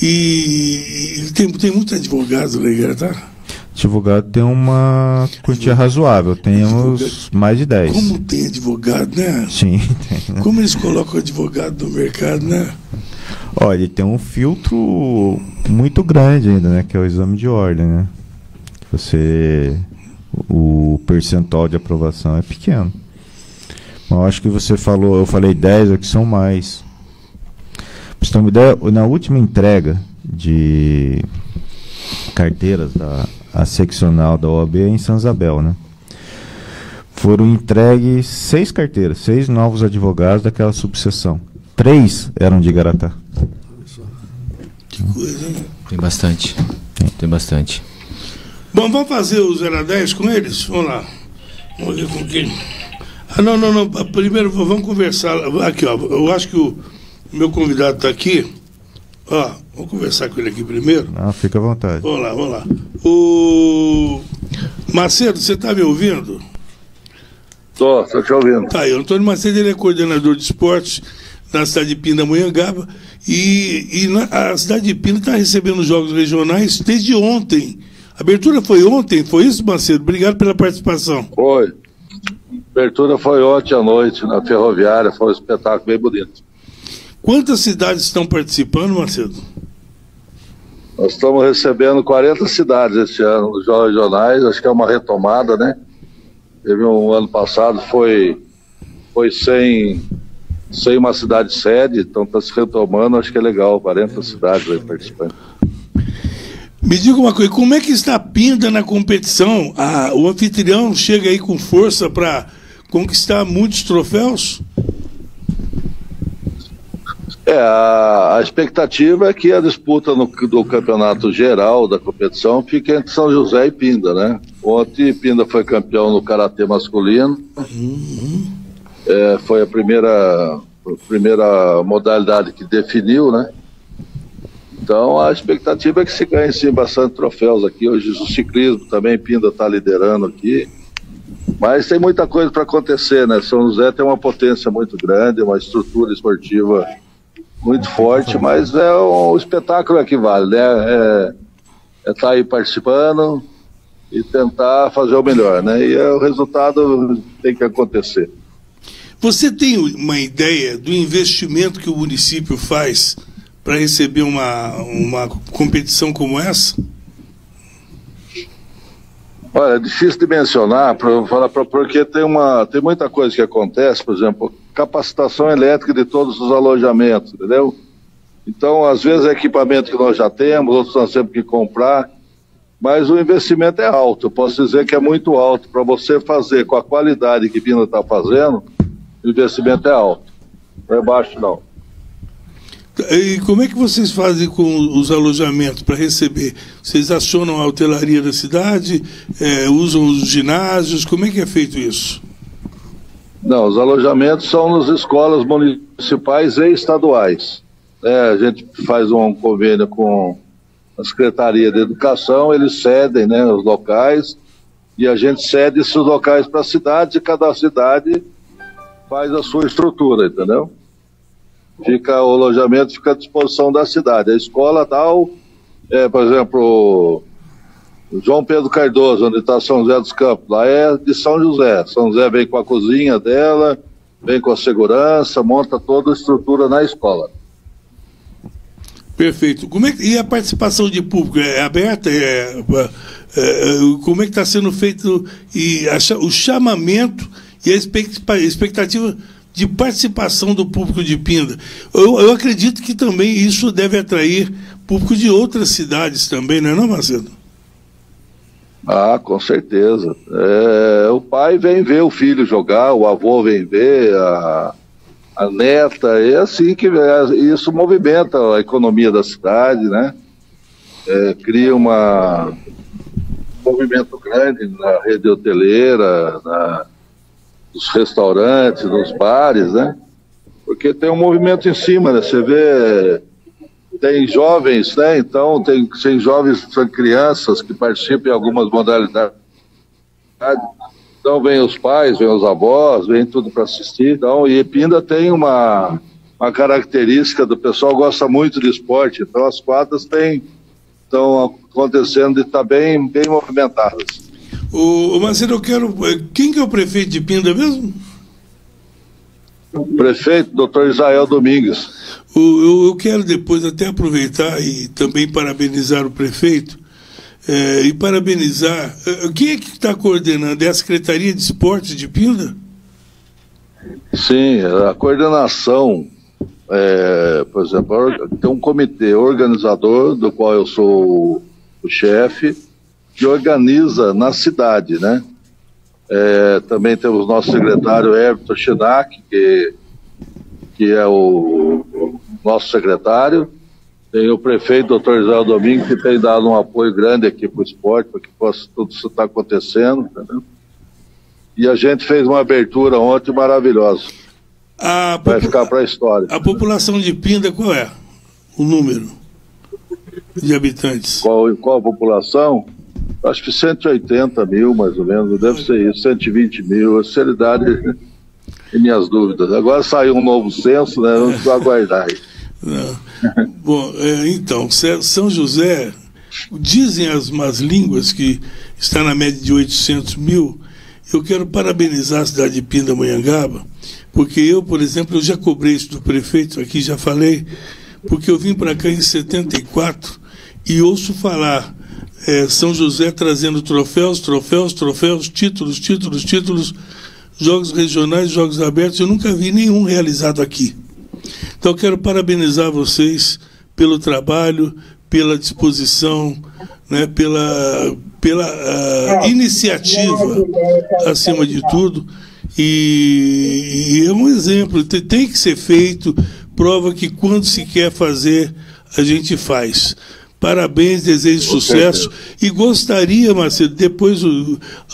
E, e tem, tem muito advogado na igreja, tá? Advogado tem uma quantia razoável. Temos mais de 10. Como tem advogado, né? Sim, tem. né? Como eles colocam advogado no mercado, né? Olha, ele tem um filtro muito grande ainda, né? Que é o exame de ordem, né? Você. O percentual de aprovação é pequeno. Eu acho que você falou, eu falei 10, é que são mais. Pra você ter uma ideia, na última entrega de carteiras da a seccional da OAB é em São Isabel, né? foram entregues seis carteiras, seis novos advogados daquela subseção. Três eram de Garatá. Tem bastante. Tem bastante. Bom, vamos fazer o 0 a 10 com eles? Vamos lá. Vamos ver com quem. Ah, não, não, não. Primeiro vamos conversar. Aqui, ó. Eu acho que o meu convidado está aqui. Ó, vamos conversar com ele aqui primeiro. Ah, fica à vontade. Vamos lá, vamos lá. O Macedo, você está me ouvindo? Tô, tô te ouvindo. Tá aí, o Antônio Macedo ele é coordenador de esportes na cidade de Pindamonhangaba e, e na- a cidade de Pinda está recebendo jogos regionais desde ontem. Abertura foi ontem, foi isso, Macedo? Obrigado pela participação. Foi. Abertura foi ontem à noite na ferroviária, foi um espetáculo bem bonito. Quantas cidades estão participando, Macedo? Nós estamos recebendo 40 cidades esse ano nos Jogos Regionais, acho que é uma retomada, né? Teve um ano passado, foi, foi sem, sem uma cidade sede, então está se retomando, acho que é legal, 40 cidades aí participando. Me diga uma coisa, como é que está Pinda na competição? Ah, o anfitrião chega aí com força para conquistar muitos troféus? É, a, expectativa é que a disputa no- do campeonato geral da competição fique entre São José e Pinda, né? Ontem Pinda foi campeão no karatê masculino. É, foi a primeira, a primeira modalidade que definiu, né? Então a expectativa é que se ganhe sim bastante troféus aqui. Hoje o ciclismo também, Pinda está liderando aqui. Mas tem muita coisa para acontecer, né? São José tem uma potência muito grande, uma estrutura esportiva muito forte, mas é um espetáculo é que vale, né? É estar aí participando e tentar fazer o melhor, né? E é, o resultado tem que acontecer. Você tem uma ideia do investimento que o município faz para receber uma, uma competição como essa? Olha, é difícil de mencionar, pra, falar porque tem, uma, tem muita coisa que acontece, por exemplo, capacitação elétrica de todos os alojamentos, entendeu? Então, às vezes é equipamento que nós já temos, outros nós temos que comprar, mas o investimento é alto. Eu posso dizer que é muito alto. Para você fazer com a qualidade que Pina está fazendo, o investimento é alto. Não é baixo, não. E como é que vocês fazem com os alojamentos para receber? Vocês acionam a hotelaria da cidade, eh, usam os ginásios? Como é que é feito isso? Não, os alojamentos são nas escolas municipais e estaduais. É, a gente faz um convênio com a Secretaria de Educação, eles cedem né, os locais e a gente cede esses locais para a cidade e cada cidade faz a sua estrutura, entendeu? Fica, o alojamento fica à disposição da cidade. A escola tal, é, por exemplo, João Pedro Cardoso, onde está São José dos Campos, lá é de São José. São José vem com a cozinha dela, vem com a segurança, monta toda a estrutura na escola. Perfeito. Como é que- e a participação de público é aberta? É, é, é, como é que está sendo feito e a o chamamento e a expect- expectativa de participação do público de Pinda? Eu, eu acredito que também isso deve atrair público de outras cidades também, não é não, Macedo? Ah, com certeza. É, o pai vem ver o filho jogar, o avô vem ver, a, a neta, é assim que é, isso movimenta a economia da cidade, né? É, cria uma, um movimento grande na rede hoteleira, na, nos restaurantes, nos bares, né? Porque tem um movimento em cima, né? Você vê tem jovens, né? Então tem, tem jovens, são crianças que participam em algumas modalidades. Então vem os pais, vem os avós, vem tudo para assistir. Então, e Pinda tem uma, uma característica do pessoal gosta muito de esporte, então as quadras têm estão acontecendo e está bem, bem movimentadas. O, o Macedo, eu quero. eh, Quem que é o prefeito de Pinda mesmo? Prefeito, doutor Israel Domingues. O- eu, eu quero depois até aproveitar e também parabenizar o prefeito eh, e parabenizar. eh, quem é que está coordenando? É a Secretaria de Esportes de Pinda? Sim, a coordenação, é, por exemplo, tem um comitê organizador, do qual eu sou o chefe, que organiza na cidade, né? É, também temos nosso secretário Everton Schenak, que, que é o, o nosso secretário. Tem o prefeito, doutor Israel Domingo, que tem dado um apoio grande aqui para o esporte, para que possa tudo isso estar acontecendo. Entendeu? E a gente fez uma abertura ontem maravilhosa. A Vai ficar para a história. A população de Pinda, qual é? O número de habitantes? Qual, qual a população? Acho que 180 mil, mais ou menos, deve ser isso, 120 mil. A seriedade (laughs) e minhas dúvidas. Agora saiu um novo censo, né? Vamos aguardar aí. (laughs) Bom, é, então, São José, dizem as más línguas que está na média de 800 mil. Eu quero parabenizar a cidade de Pindamonhangaba, porque eu, por exemplo, eu já cobrei isso do prefeito aqui, já falei, porque eu vim para cá em 74 e ouço falar é, São José trazendo troféus, troféus, troféus, títulos, títulos, títulos, jogos regionais, jogos abertos. Eu nunca vi nenhum realizado aqui. Então, quero parabenizar vocês pelo trabalho, pela disposição, né, pela, pela ah, iniciativa, acima de tudo. E, e é um exemplo, tem, tem que ser feito, prova que quando se quer fazer, a gente faz. Parabéns, desejo sucesso. E gostaria, Marcelo, depois,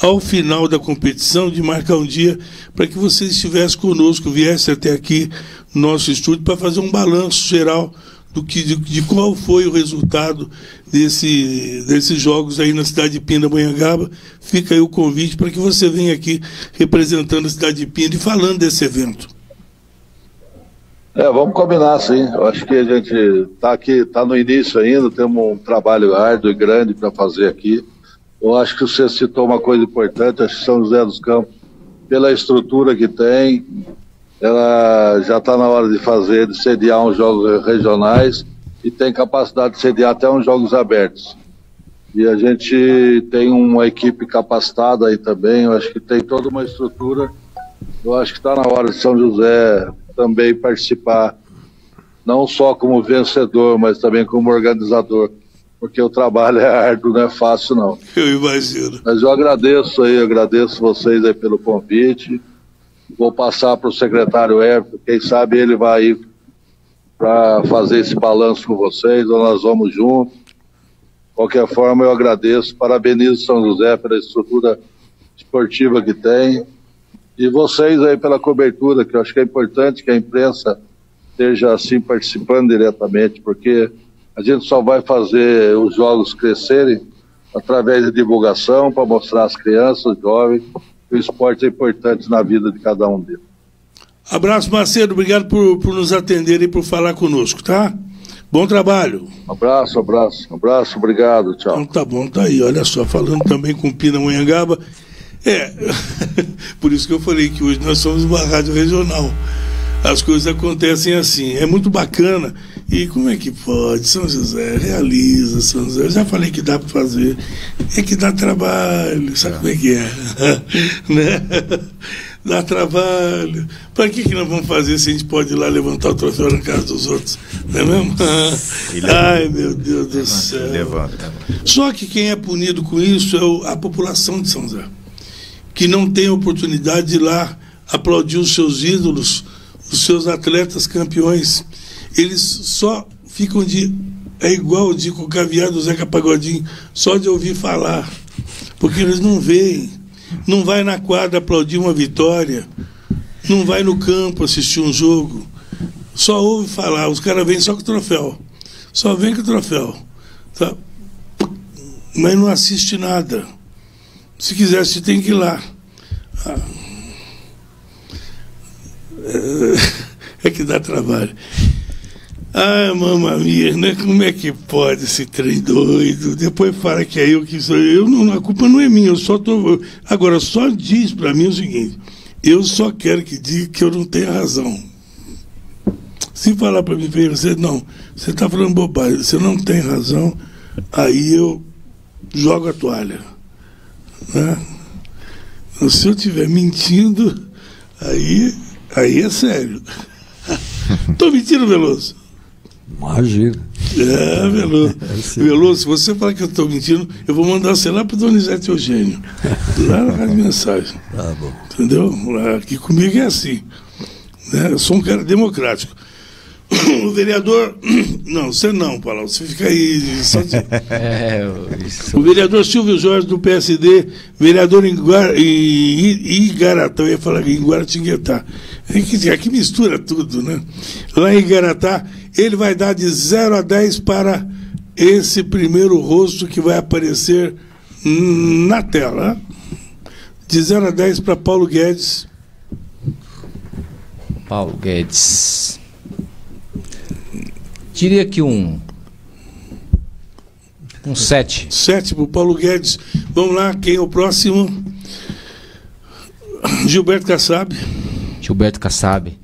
ao final da competição, de marcar um dia para que você estivesse conosco, viesse até aqui no nosso estúdio para fazer um balanço geral do que, de, de qual foi o resultado desse, desses jogos aí na cidade de Pindamonhangaba. Fica aí o convite para que você venha aqui representando a cidade de Pinda e falando desse evento. É, vamos combinar sim. Eu acho que a gente está aqui, está no início ainda, temos um trabalho árduo e grande para fazer aqui. Eu acho que você citou uma coisa importante, acho que São José dos Campos, pela estrutura que tem, ela já está na hora de fazer, de sediar uns jogos regionais e tem capacidade de sediar até uns jogos abertos. E a gente tem uma equipe capacitada aí também, eu acho que tem toda uma estrutura. Eu acho que está na hora de São José também participar, não só como vencedor, mas também como organizador, porque o trabalho é árduo, não é fácil não. Eu imagino. Mas eu agradeço aí, eu agradeço vocês aí pelo convite. Vou passar para o secretário Everton, quem sabe ele vai aí para fazer esse balanço com vocês, ou nós vamos juntos. De qualquer forma, eu agradeço, parabenizo São José pela estrutura esportiva que tem. E vocês aí pela cobertura, que eu acho que é importante que a imprensa esteja assim participando diretamente, porque a gente só vai fazer os jogos crescerem através da divulgação para mostrar às crianças, aos jovens, que o esporte é importante na vida de cada um deles. Abraço, Macedo. Obrigado por, por nos atender e por falar conosco, tá? Bom trabalho. Abraço, abraço, abraço, obrigado, tchau. Então tá bom, tá aí. Olha só, falando também com Pina Monhangaba. É, (laughs) por isso que eu falei que hoje nós somos uma rádio regional. As coisas acontecem assim. É muito bacana. E como é que pode? São José, realiza São José. Eu já falei que dá para fazer. É que dá trabalho. Sabe como é que é? (laughs) né? Dá trabalho. Para que, que nós vamos fazer se a gente pode ir lá levantar o troféu na casa dos outros? Não é mesmo? Ai, meu Deus do céu. Levanta. Só que quem é punido com isso é a população de São José, que não tem oportunidade de ir lá aplaudir os seus ídolos, os seus atletas campeões. Eles só ficam de. É igual o Dico Caviar do Zeca Pagodinho, só de ouvir falar. Porque eles não veem. Não vai na quadra aplaudir uma vitória. Não vai no campo assistir um jogo. Só ouve falar. Os caras vêm só com o troféu. Só vem com o troféu. Tá? mas não assiste nada. Se quiser assistir, tem que ir lá. Ah. É, que dá trabalho. Ah, mamma mia, né? Como é que pode esse trem doido? Depois fala que é eu que sou eu. Não, a culpa não é minha, eu só tô. Agora, só diz para mim o seguinte: eu só quero que diga que eu não tenho razão. Se falar para mim, você não, você está falando bobagem, você não tem razão, aí eu jogo a toalha. Né? Se eu estiver mentindo, aí, aí é sério. (laughs) Estou mentindo, Veloso? Imagina. É, Veloso. (laughs) Veloso, se você falar que eu estou mentindo, eu vou mandar você lá para Donizete Eugênio. Lá na Rádio Mensagem. (laughs) Tá bom. Entendeu? Aqui comigo é assim. Né? Eu sou um cara democrático. O vereador. (clears throat) Não, você não, Paulo. Você fica aí. De... (laughs) É, O vereador Silvio Jorge do PSD, vereador em, Guar... em Igaratá, eu ia falar em Guaratinguetá. Que, aqui mistura tudo, né? Lá em Igaratá, ele vai dar de 0 a 10 para esse primeiro rosto que vai aparecer na tela. De 0 a 10 para Paulo Guedes. Paulo Guedes. Diria que um. Um 7. 7 para o Paulo Guedes. Vamos lá, quem é o próximo? Gilberto Kassab. Gilberto Kassab.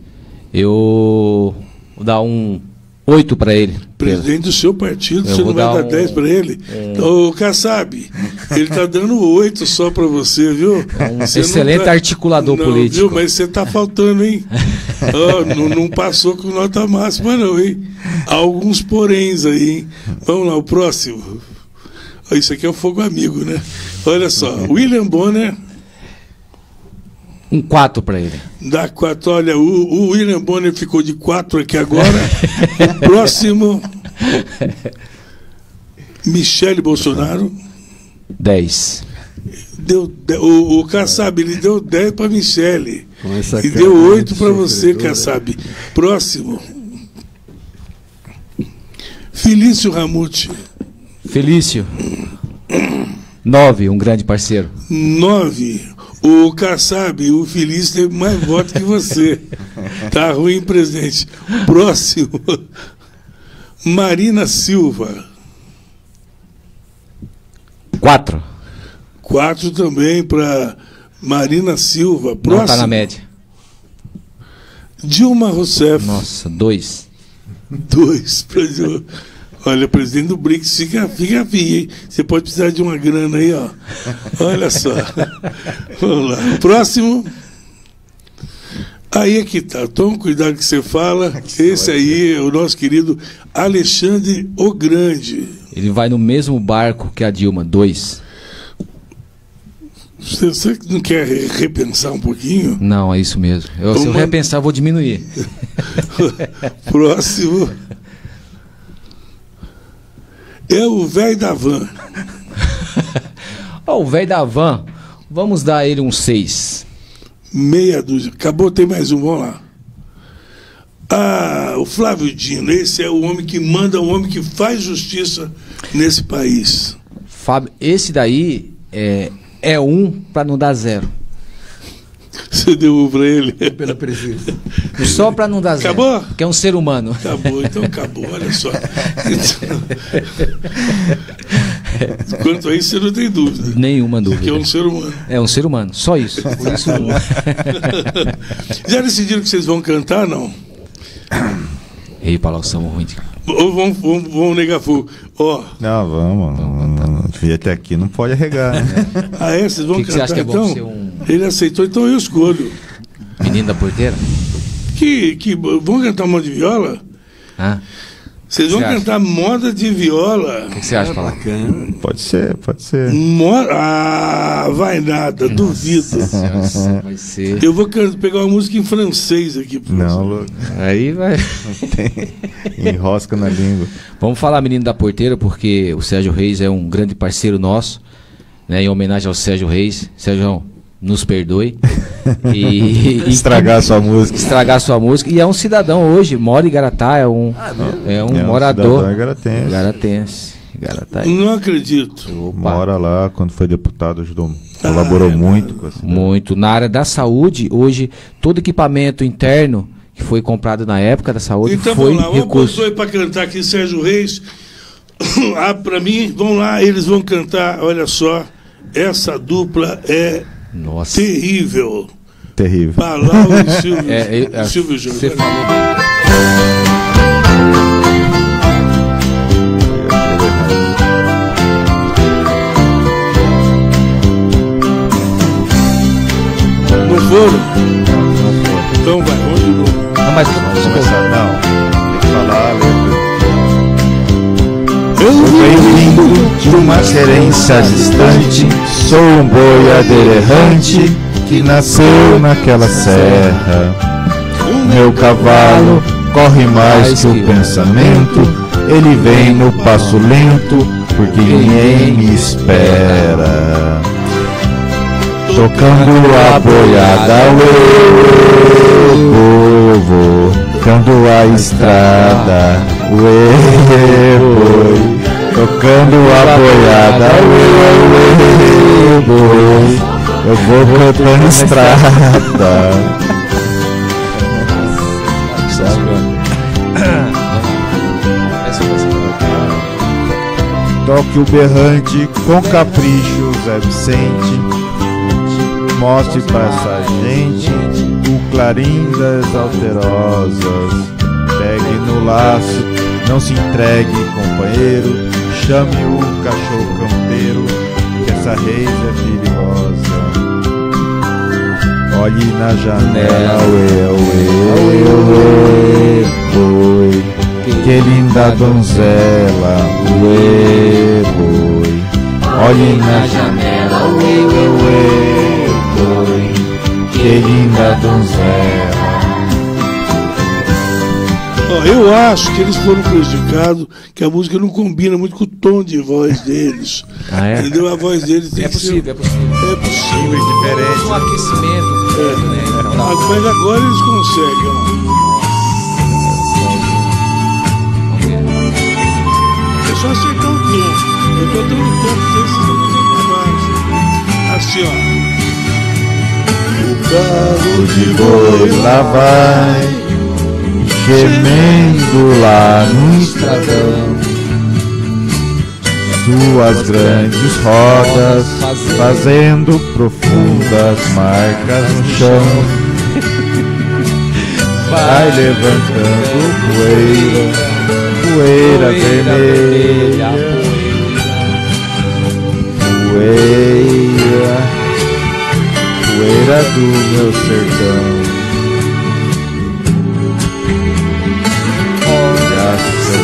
Eu vou dar um 8 para ele. Presidente do seu partido, Eu você não vai dar dar um- 10 para ele? um- Ô, Kassab, ele tá dando 8 só para você, viu? Um Você excelente tá- articulador não, político. Viu? Mas você tá faltando, hein? (laughs) Ó, não, não passou com nota máxima, não, hein? Há alguns poréns aí, hein? Vamos lá, o próximo. Isso aqui é o fogo amigo, né? Olha só, William Bonner. Um 4 para ele. Dá quatro. Olha, o, o William Bonner ficou de quatro aqui agora. o (laughs) próximo. Michele Bolsonaro. 10. Deu, de- o, o Kassab, ele deu 10 para Michele. E deu de 8 para você. Kassab. Próximo. Felício Ramute. Felício. 9, um grande parceiro. 9. O Kassab, o Felício teve mais votos que você. (laughs) Tá ruim, presidente. Próximo. Marina Silva. 4. 4 também para Marina Silva. Não Próximo. tá na média. Dilma Rousseff. Nossa, 2. 2 para Dilma. Olha, presidente do BRICS, fica, fica fia, hein? Você pode precisar de uma grana aí, ó. Olha só. (laughs) Vamos lá. Próximo. Aí é que tá. Toma cuidado que você fala. (laughs) Esse aí é o nosso querido Alexandre o Grande. Ele vai no mesmo barco que a Dilma, 2. Você, você não quer re- repensar um pouquinho? Não, é isso mesmo. Eu, se eu repensar, eu vou diminuir. (laughs) Próximo. É o velho da van. Ó, o velho da van, vamos dar ele um 6. Meia dúzia. Acabou, tem mais um, vamos lá. Ah, o Flávio Dino, esse é o homem que manda, o homem que faz justiça nesse país. Fábio, esse daí é, é um para não dar zero. Você deu um pra ele? Pela presença. Só para não dar zero. Acabou? Que é um ser humano. Acabou, então acabou, olha só. Quanto a isso, você não tem dúvida. Nenhuma Que é dúvida. um ser humano. É um ser humano, só isso. Por isso um. Já decidiram que vocês vão cantar, não? Ei, Paulo, somos ruim. de- Ou vão, vão, vão negar fogo? Ó, Não, vamos. Devia até aqui, não pode arregar. Né? ah, é? Vocês vão Que que cantar você acha que é bom então? ser um- Ele aceitou, então eu escolho. Menino da porteira? Que, que vão cantar moda de viola? Hã? Vocês vão Você acha? cantar moda de viola. O que que você acha, Paulo? Pode ser, pode ser. Mo ah, vai nada, duvido. Nossa, vai ser. Eu vou pegar uma música em francês aqui. pra Não, louco. Aí vai. Enrosca na língua. Vamos falar menino da porteira, porque o Sérgio Reis é um grande parceiro nosso, né? Em homenagem ao Sérgio Reis. Sérgio, nos perdoe. (laughs) E, e- Estragar a sua música. Estragar sua música. E é um cidadão hoje, mora em Garatá, é um, é um É um morador. cidadão igaratense. Garatense. Garatá. Não acredito. Mora lá, quando foi deputado, ajudou. Colaborou muito com a cidade. Muito. Na área da saúde, hoje, todo equipamento interno que foi comprado na época da saúde Então foi vamos lá, recurso. para cantar aqui, Sérgio Reis. (coughs) ah, para mim, vão lá, eles vão cantar, olha só, essa dupla é Nossa. terrível. Terrível. Palau e (laughs) Silvio, É, é, Silvio Júnior. Você falou. Não foram? Então vai, vamos de novo. Não, mas Vamos começar. Não, tem que falar letra. Vem vindo de uma querência distante, sou um boiadeiro errante que nasceu naquela serra. Meu cavalo corre mais que o pensamento, ele vem no passo lento, porque ninguém me espera. Tocando a boiada, uê, povo, tocando a estrada, uê, boi, tocando a boiada, uê, uê, boi, eu vou cantando estrada. Toque o berrante com capricho, Zé Vicente. Mostre pra essa gente o clarim das alterosas. Pegue no laço, não se entregue, companheiro. Chame o cachorro campeiro, que essa reis é perigosa. Olhe na janela, uê, uê, uê, boi. Que linda donzela, uê, boi. Olhe na janela, uê, uê, boi. Que linda donzela. Ó, eu acho que eles foram prejudicados, que a música não combina muito com o tom de voz deles. Ah, é? Entendeu? A voz deles tem É que ser- possível, é possível. É possível. diferente. Um aquecimento. né? Ah, Mas agora eles conseguem, ó. É só acertar o tom. Eu tô dando tom pra vocês, vocês estão pra baixo. Assim, ó. O carro de boi lá vai, gemendo lá no estradão. Suas grandes rodas fazendo profundas marcas no chão. (laughs) Vai levantando poeira, poeira vermelha, poeira, poeira do meu sertão.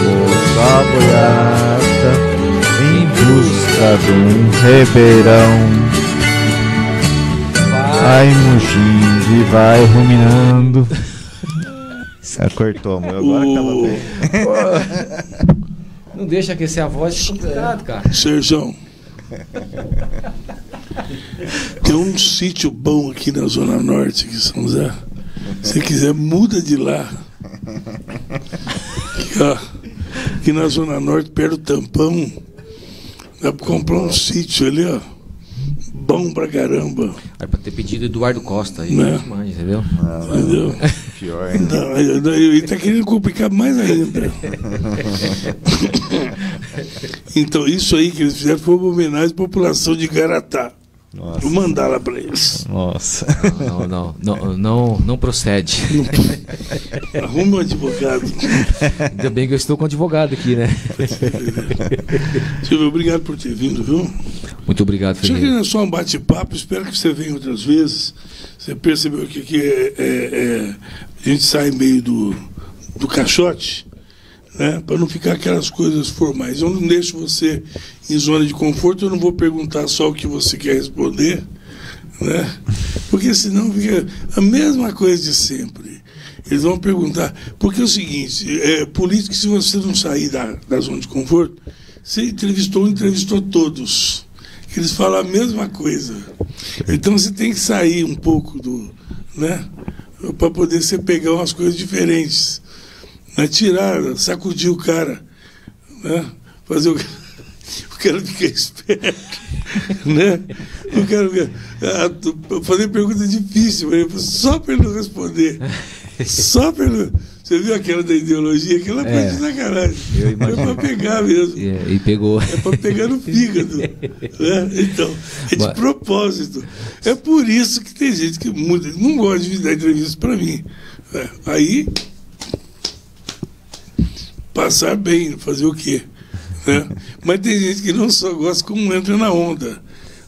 Moço a boiada em busca de um ribeirão. Vai mugindo e vai ruminando. Ah, cortou, meu. Agora que tava bem. Não deixa aquecer a voz, é complicado, cara. Serjão. Tem um sítio bom aqui na Zona Norte, aqui em São José. Se você quiser, muda de lá. Aqui, na Zona Norte, perto do tampão. Dá pra comprar um sítio ali, ó. Bom pra caramba. Era pra ter pedido Eduardo Costa aí, Né? demais, entendeu? Entendeu? (laughs) Pior ainda. Não, ele tá querendo complicar mais ainda. (laughs) então, isso aí que eles fizeram foi uma homenagem à população de Garatá. Vou mandar lá pra eles. Nossa. Não, não, não, não, não procede. (laughs) Arrume um advogado. Ainda bem que eu estou com um advogado aqui, né? Silvio, obrigado por ter vindo, viu? Muito obrigado, Felipe. é só um bate-papo, espero que você venha outras vezes. Você percebeu que aqui é, é- é- a gente sai meio do, do caixote, né? Para não ficar aquelas coisas formais. Eu não deixo você em zona de conforto, eu não vou perguntar só o que você quer responder, né? Porque senão fica a mesma coisa de sempre. Eles vão perguntar, porque é o seguinte, é, político, se você não sair da, da zona de conforto, você entrevistou, entrevistou todos. Eles falam a mesma coisa. Então você tem que sair um pouco do. né? Para poder você pegar umas coisas diferentes. Né? Tirar, sacudir o cara. Né? Fazer o, (laughs) o cara ficar esperto. né? O cara ah, fazer pergunta difícil só para ele não responder. (laughs) Só para ele. Você viu aquela da ideologia? Aquela foi É. de sacanagem. É para pegar mesmo. É, e pegou. É para pegar no fígado. né? Então, é de Mas- propósito. É por isso que tem gente que muda, não gosta de dar entrevista para mim. É, aí, passar bem, fazer o quê? Né? Mas tem gente que não só gosta como entra na onda.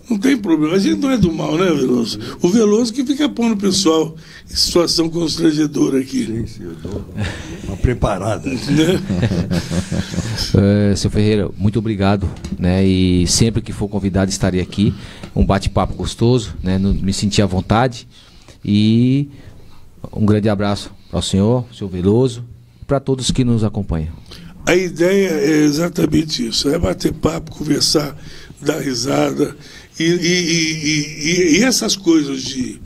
Não tem problema. A gente não é do mal, né, Veloso? O Veloso que fica pondo o pessoal em situação constrangedora aqui. Sim, sim, eu dou uma preparada. Né? (laughs) É, seu Ferreira, muito obrigado, né? E sempre que for convidado estarei aqui. Um bate-papo gostoso, né? Me senti à vontade. E um grande abraço ao senhor, senhor Veloso, para todos que nos acompanham. A ideia é exatamente isso: é bater papo, conversar, dar risada. E, e- e- e- essas coisas de,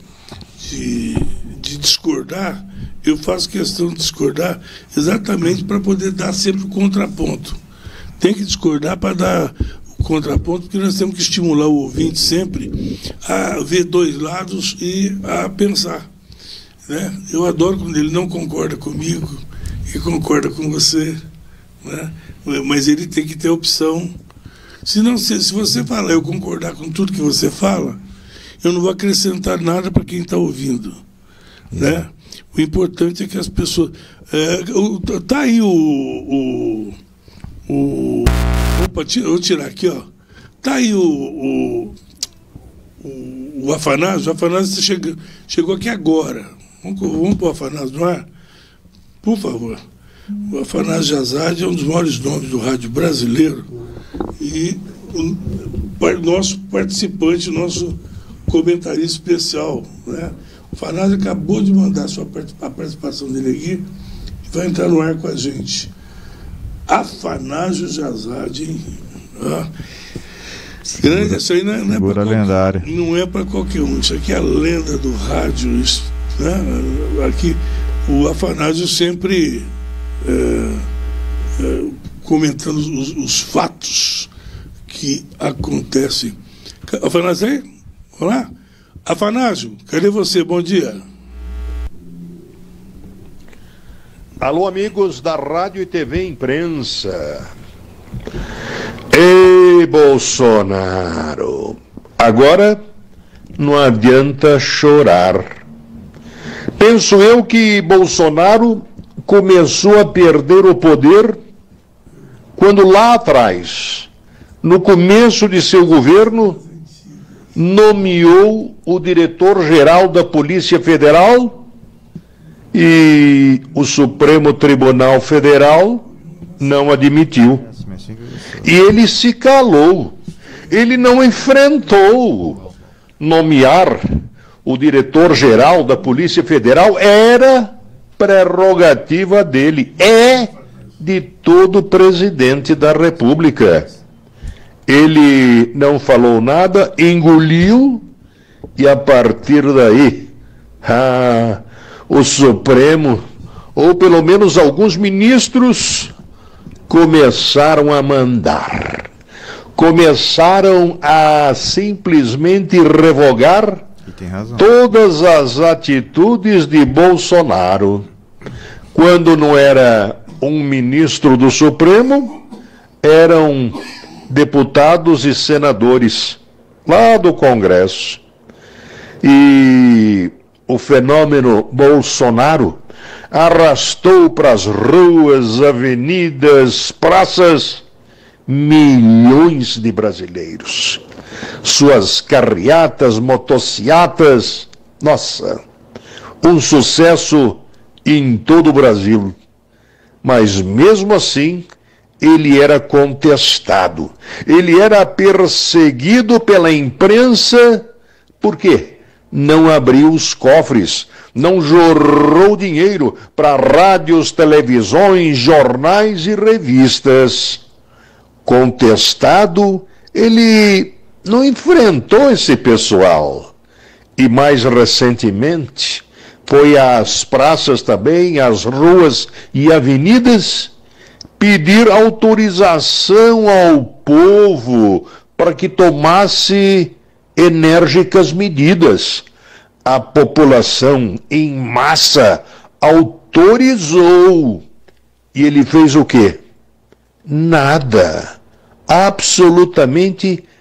de, de discordar, eu faço questão de discordar exatamente para poder dar sempre o contraponto. Tem que discordar para dar o contraponto, porque nós temos que estimular o ouvinte sempre a ver dois lados e a pensar. Né? Eu adoro quando ele não concorda comigo e concorda com você. Né? Mas ele tem que ter opção. Senão, se, se você falar, eu concordar com tudo que você fala, eu não vou acrescentar nada para quem está ouvindo. Né? O importante é que as pessoas. É, tá aí o. o, o opa, vou tirar aqui, ó. Tá aí o. o o, Afanásio, o Afanásio chega, chegou aqui agora. Vamos, vamos pôr o Afanásio no ar? Por favor. O Afanásio Jazade é um dos maiores nomes do rádio brasileiro e o nosso participante, nosso comentarista especial. Né? O Afanásio acabou de mandar sua a participação dele aqui e vai entrar no ar com a gente. Afanásio Jazade, hein? Ó. Grande, isso aí não é, não é pra qualquer- não é para qualquer um. Isso aqui é a lenda do rádio. Isso, né? Aqui o Afanásio sempre é, é, comentando os, os fatos que acontecem. Afanásio aí? Olá? Afanásio, cadê você? Bom dia. Alô, amigos da Rádio e TV Imprensa. Ei, Bolsonaro. Agora não adianta chorar. Penso eu que Bolsonaro começou a perder o poder quando lá atrás, no começo de seu governo, nomeou o diretor-geral da Polícia Federal e o Supremo Tribunal Federal não admitiu. E ele se calou. Ele não enfrentou nomear o diretor-geral da Polícia Federal. Era prerrogativa dele. É de todo presidente da República. Ele não falou nada, engoliu e a partir daí, ah, o Supremo, ou pelo menos alguns ministros, começaram a mandar. Começaram a simplesmente revogar E tem razão. todas as atitudes de Bolsonaro. Quando não era um ministro do Supremo, eram deputados e senadores lá do Congresso. E o fenômeno Bolsonaro arrastou para as ruas, avenidas, praças milhões de brasileiros. Suas carreatas, motociatas, nossa, um sucesso em todo o Brasil. Mas mesmo assim, ele era contestado. Ele era perseguido pela imprensa, por quê? Não abriu os cofres, não jorrou dinheiro para rádios, televisões, jornais e revistas. Contestado, ele não enfrentou esse pessoal. E mais recentemente, foi às praças também, às ruas e avenidas, pedir autorização ao povo para que tomasse enérgicas medidas. A população em massa autorizou. E ele fez o quê? Nada. Absolutamente nada.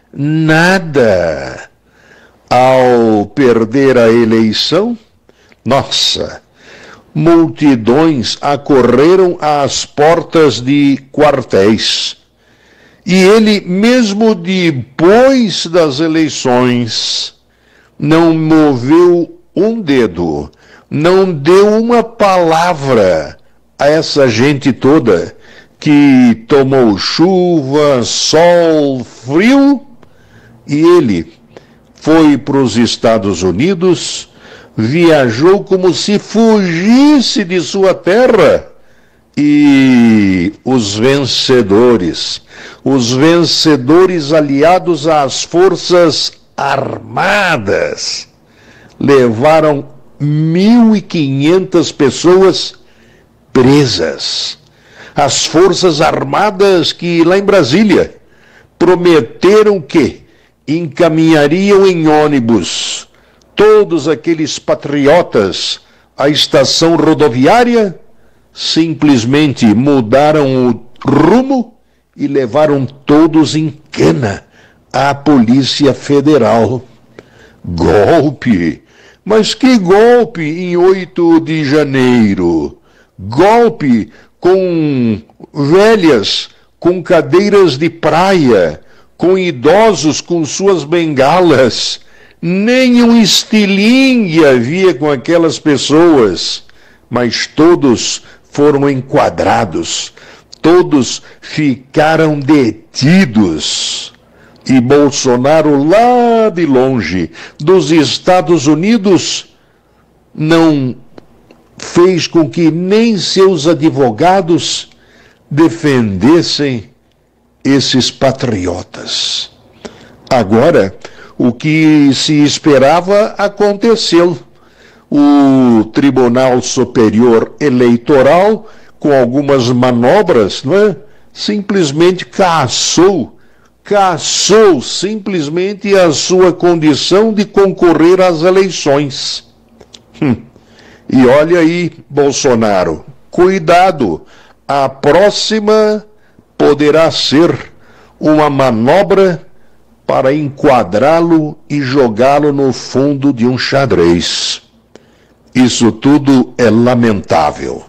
Ao perder a eleição, nossa, multidões acorreram às portas de quartéis. E ele, mesmo depois das eleições, não moveu um dedo, não deu uma palavra a essa gente toda que tomou chuva, sol, frio, e ele foi para os Estados Unidos, viajou como se fugisse de sua terra. E os vencedores, os vencedores aliados às forças armadas, levaram 1.500 pessoas presas. As forças armadas que lá em Brasília prometeram que encaminhariam em ônibus todos aqueles patriotas à estação rodoviária, simplesmente mudaram o rumo e levaram todos em cana à Polícia Federal. Golpe! Mas que golpe em 8 de janeiro! Golpe com velhas com cadeiras de praia, com idosos com suas bengalas. Nem um estilingue havia com aquelas pessoas, mas todos foram enquadrados, todos ficaram detidos. E Bolsonaro, lá de longe, dos Estados Unidos, não fez com que nem seus advogados defendessem esses patriotas. Agora, o que se esperava aconteceu. O Tribunal Superior Eleitoral, com algumas manobras, não é? simplesmente caçou, caçou simplesmente a sua condição de concorrer às eleições. Hum. E olha aí, Bolsonaro, cuidado, a próxima poderá ser uma manobra para enquadrá-lo e jogá-lo no fundo de um xadrez. Isso tudo é lamentável.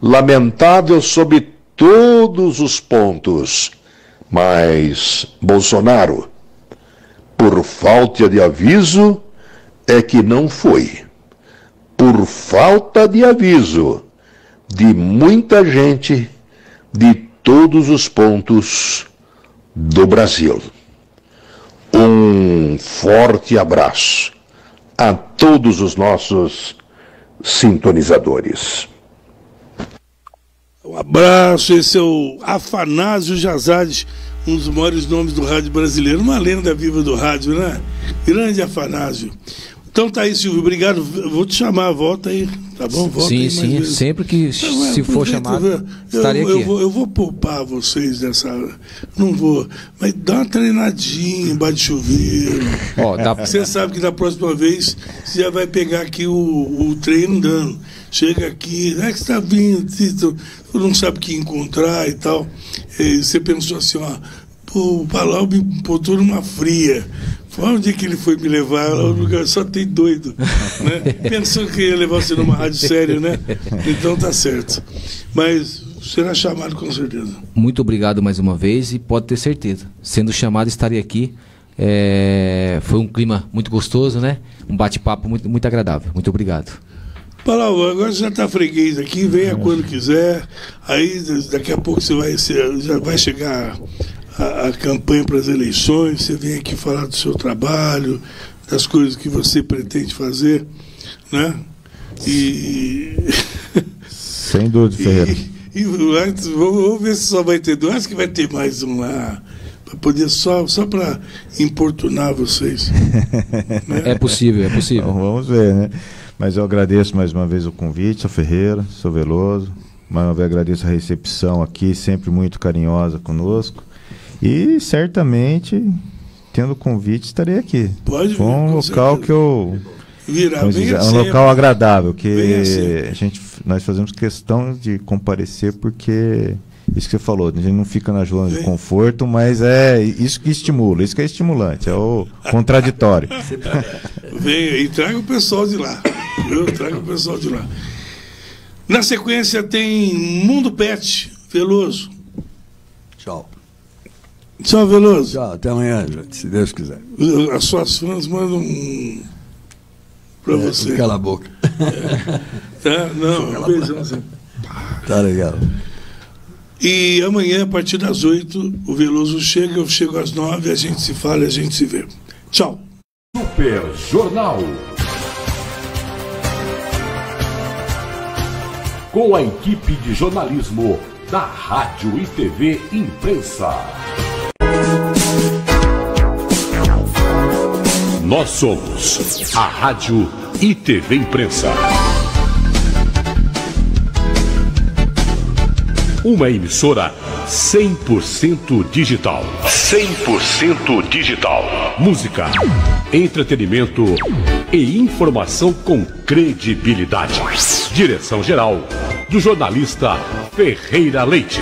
Lamentável sob todos os pontos. Mas Bolsonaro, por falta de aviso, é que não foi por falta de aviso de muita gente de todos os pontos do Brasil. Um forte abraço a todos os nossos sintonizadores. Um abraço, esse é o Afanásio Jazades, um dos maiores nomes do rádio brasileiro, uma lenda viva do rádio, né? Grande Afanásio. Então tá aí, Silvio, obrigado. Vou te chamar, volta aí, tá bom? Volta sim, aí sim, vezes. sempre que se for chamado, eu, estarei eu, aqui. Eu vou, eu vou poupar vocês dessa. Não vou. Mas dá uma treinadinha, bate chuveiro. Ó, dá- Você sabe que da próxima vez você já vai pegar aqui o, o treino dando. Chega aqui, é que você está vindo, Tito, não sabe o que encontrar e tal. E você pensou assim, ó, pô, o Palau me botou numa fria. Onde é que ele foi me levar? No lugar só tem doido. (laughs) Né? Pensou que ia levar você numa rádio séria, né? Então tá certo. Mas será chamado com certeza. Muito obrigado mais uma vez e pode ter certeza. Sendo chamado, estarei aqui. É, Foi um clima muito gostoso, né? Um bate-papo muito, muito agradável. Muito obrigado. Palau, agora você já está freguês aqui, venha quando quiser. Aí daqui a pouco você vai ser, já vai chegar a, a campanha para as eleições, você vem aqui falar do seu trabalho, das coisas que você pretende fazer, né? E, Sem dúvida, (laughs) Ferreira. e antes, vamos, vamos ver se só vai ter dois, acho que vai ter mais um lá, para poder só, só para importunar vocês. (laughs) É possível, é possível. Então, vamos ver, né? Mas eu agradeço mais uma vez o convite, sou Ferreira, sou Veloso. Mais uma vez agradeço a recepção aqui, sempre muito carinhosa conosco. E certamente, tendo o convite, estarei aqui. Pode Foi vir, um com local certeza. que eu. Virá, dizer, é um sempre. local agradável, que sempre. a gente, nós fazemos questão de comparecer porque. Isso que você falou, a gente não fica na zona de conforto, mas é isso que estimula, isso que é estimulante, é o contraditório. (laughs) Venha e traga o pessoal de lá. Eu trago o pessoal de lá. Na sequência tem Mundo Pet, Veloso. Tchau. Tchau, Veloso. Tchau, até amanhã, gente, se Deus quiser. As suas fãs mandam um. Pra É, você. Cala a boca. (laughs) Tá? Não, um beijão assim. Tá legal. E amanhã, a partir das 8, o Veloso chega, eu chego às 9, a gente se fala e a gente se vê. Tchau. Super Jornal. Com a equipe de jornalismo da Rádio e TV Imprensa. Nós somos a Rádio e TV Imprensa. Uma emissora 100% digital. 100% digital. Música, entretenimento e informação com credibilidade. Direção geral do jornalista Ferreira Leite.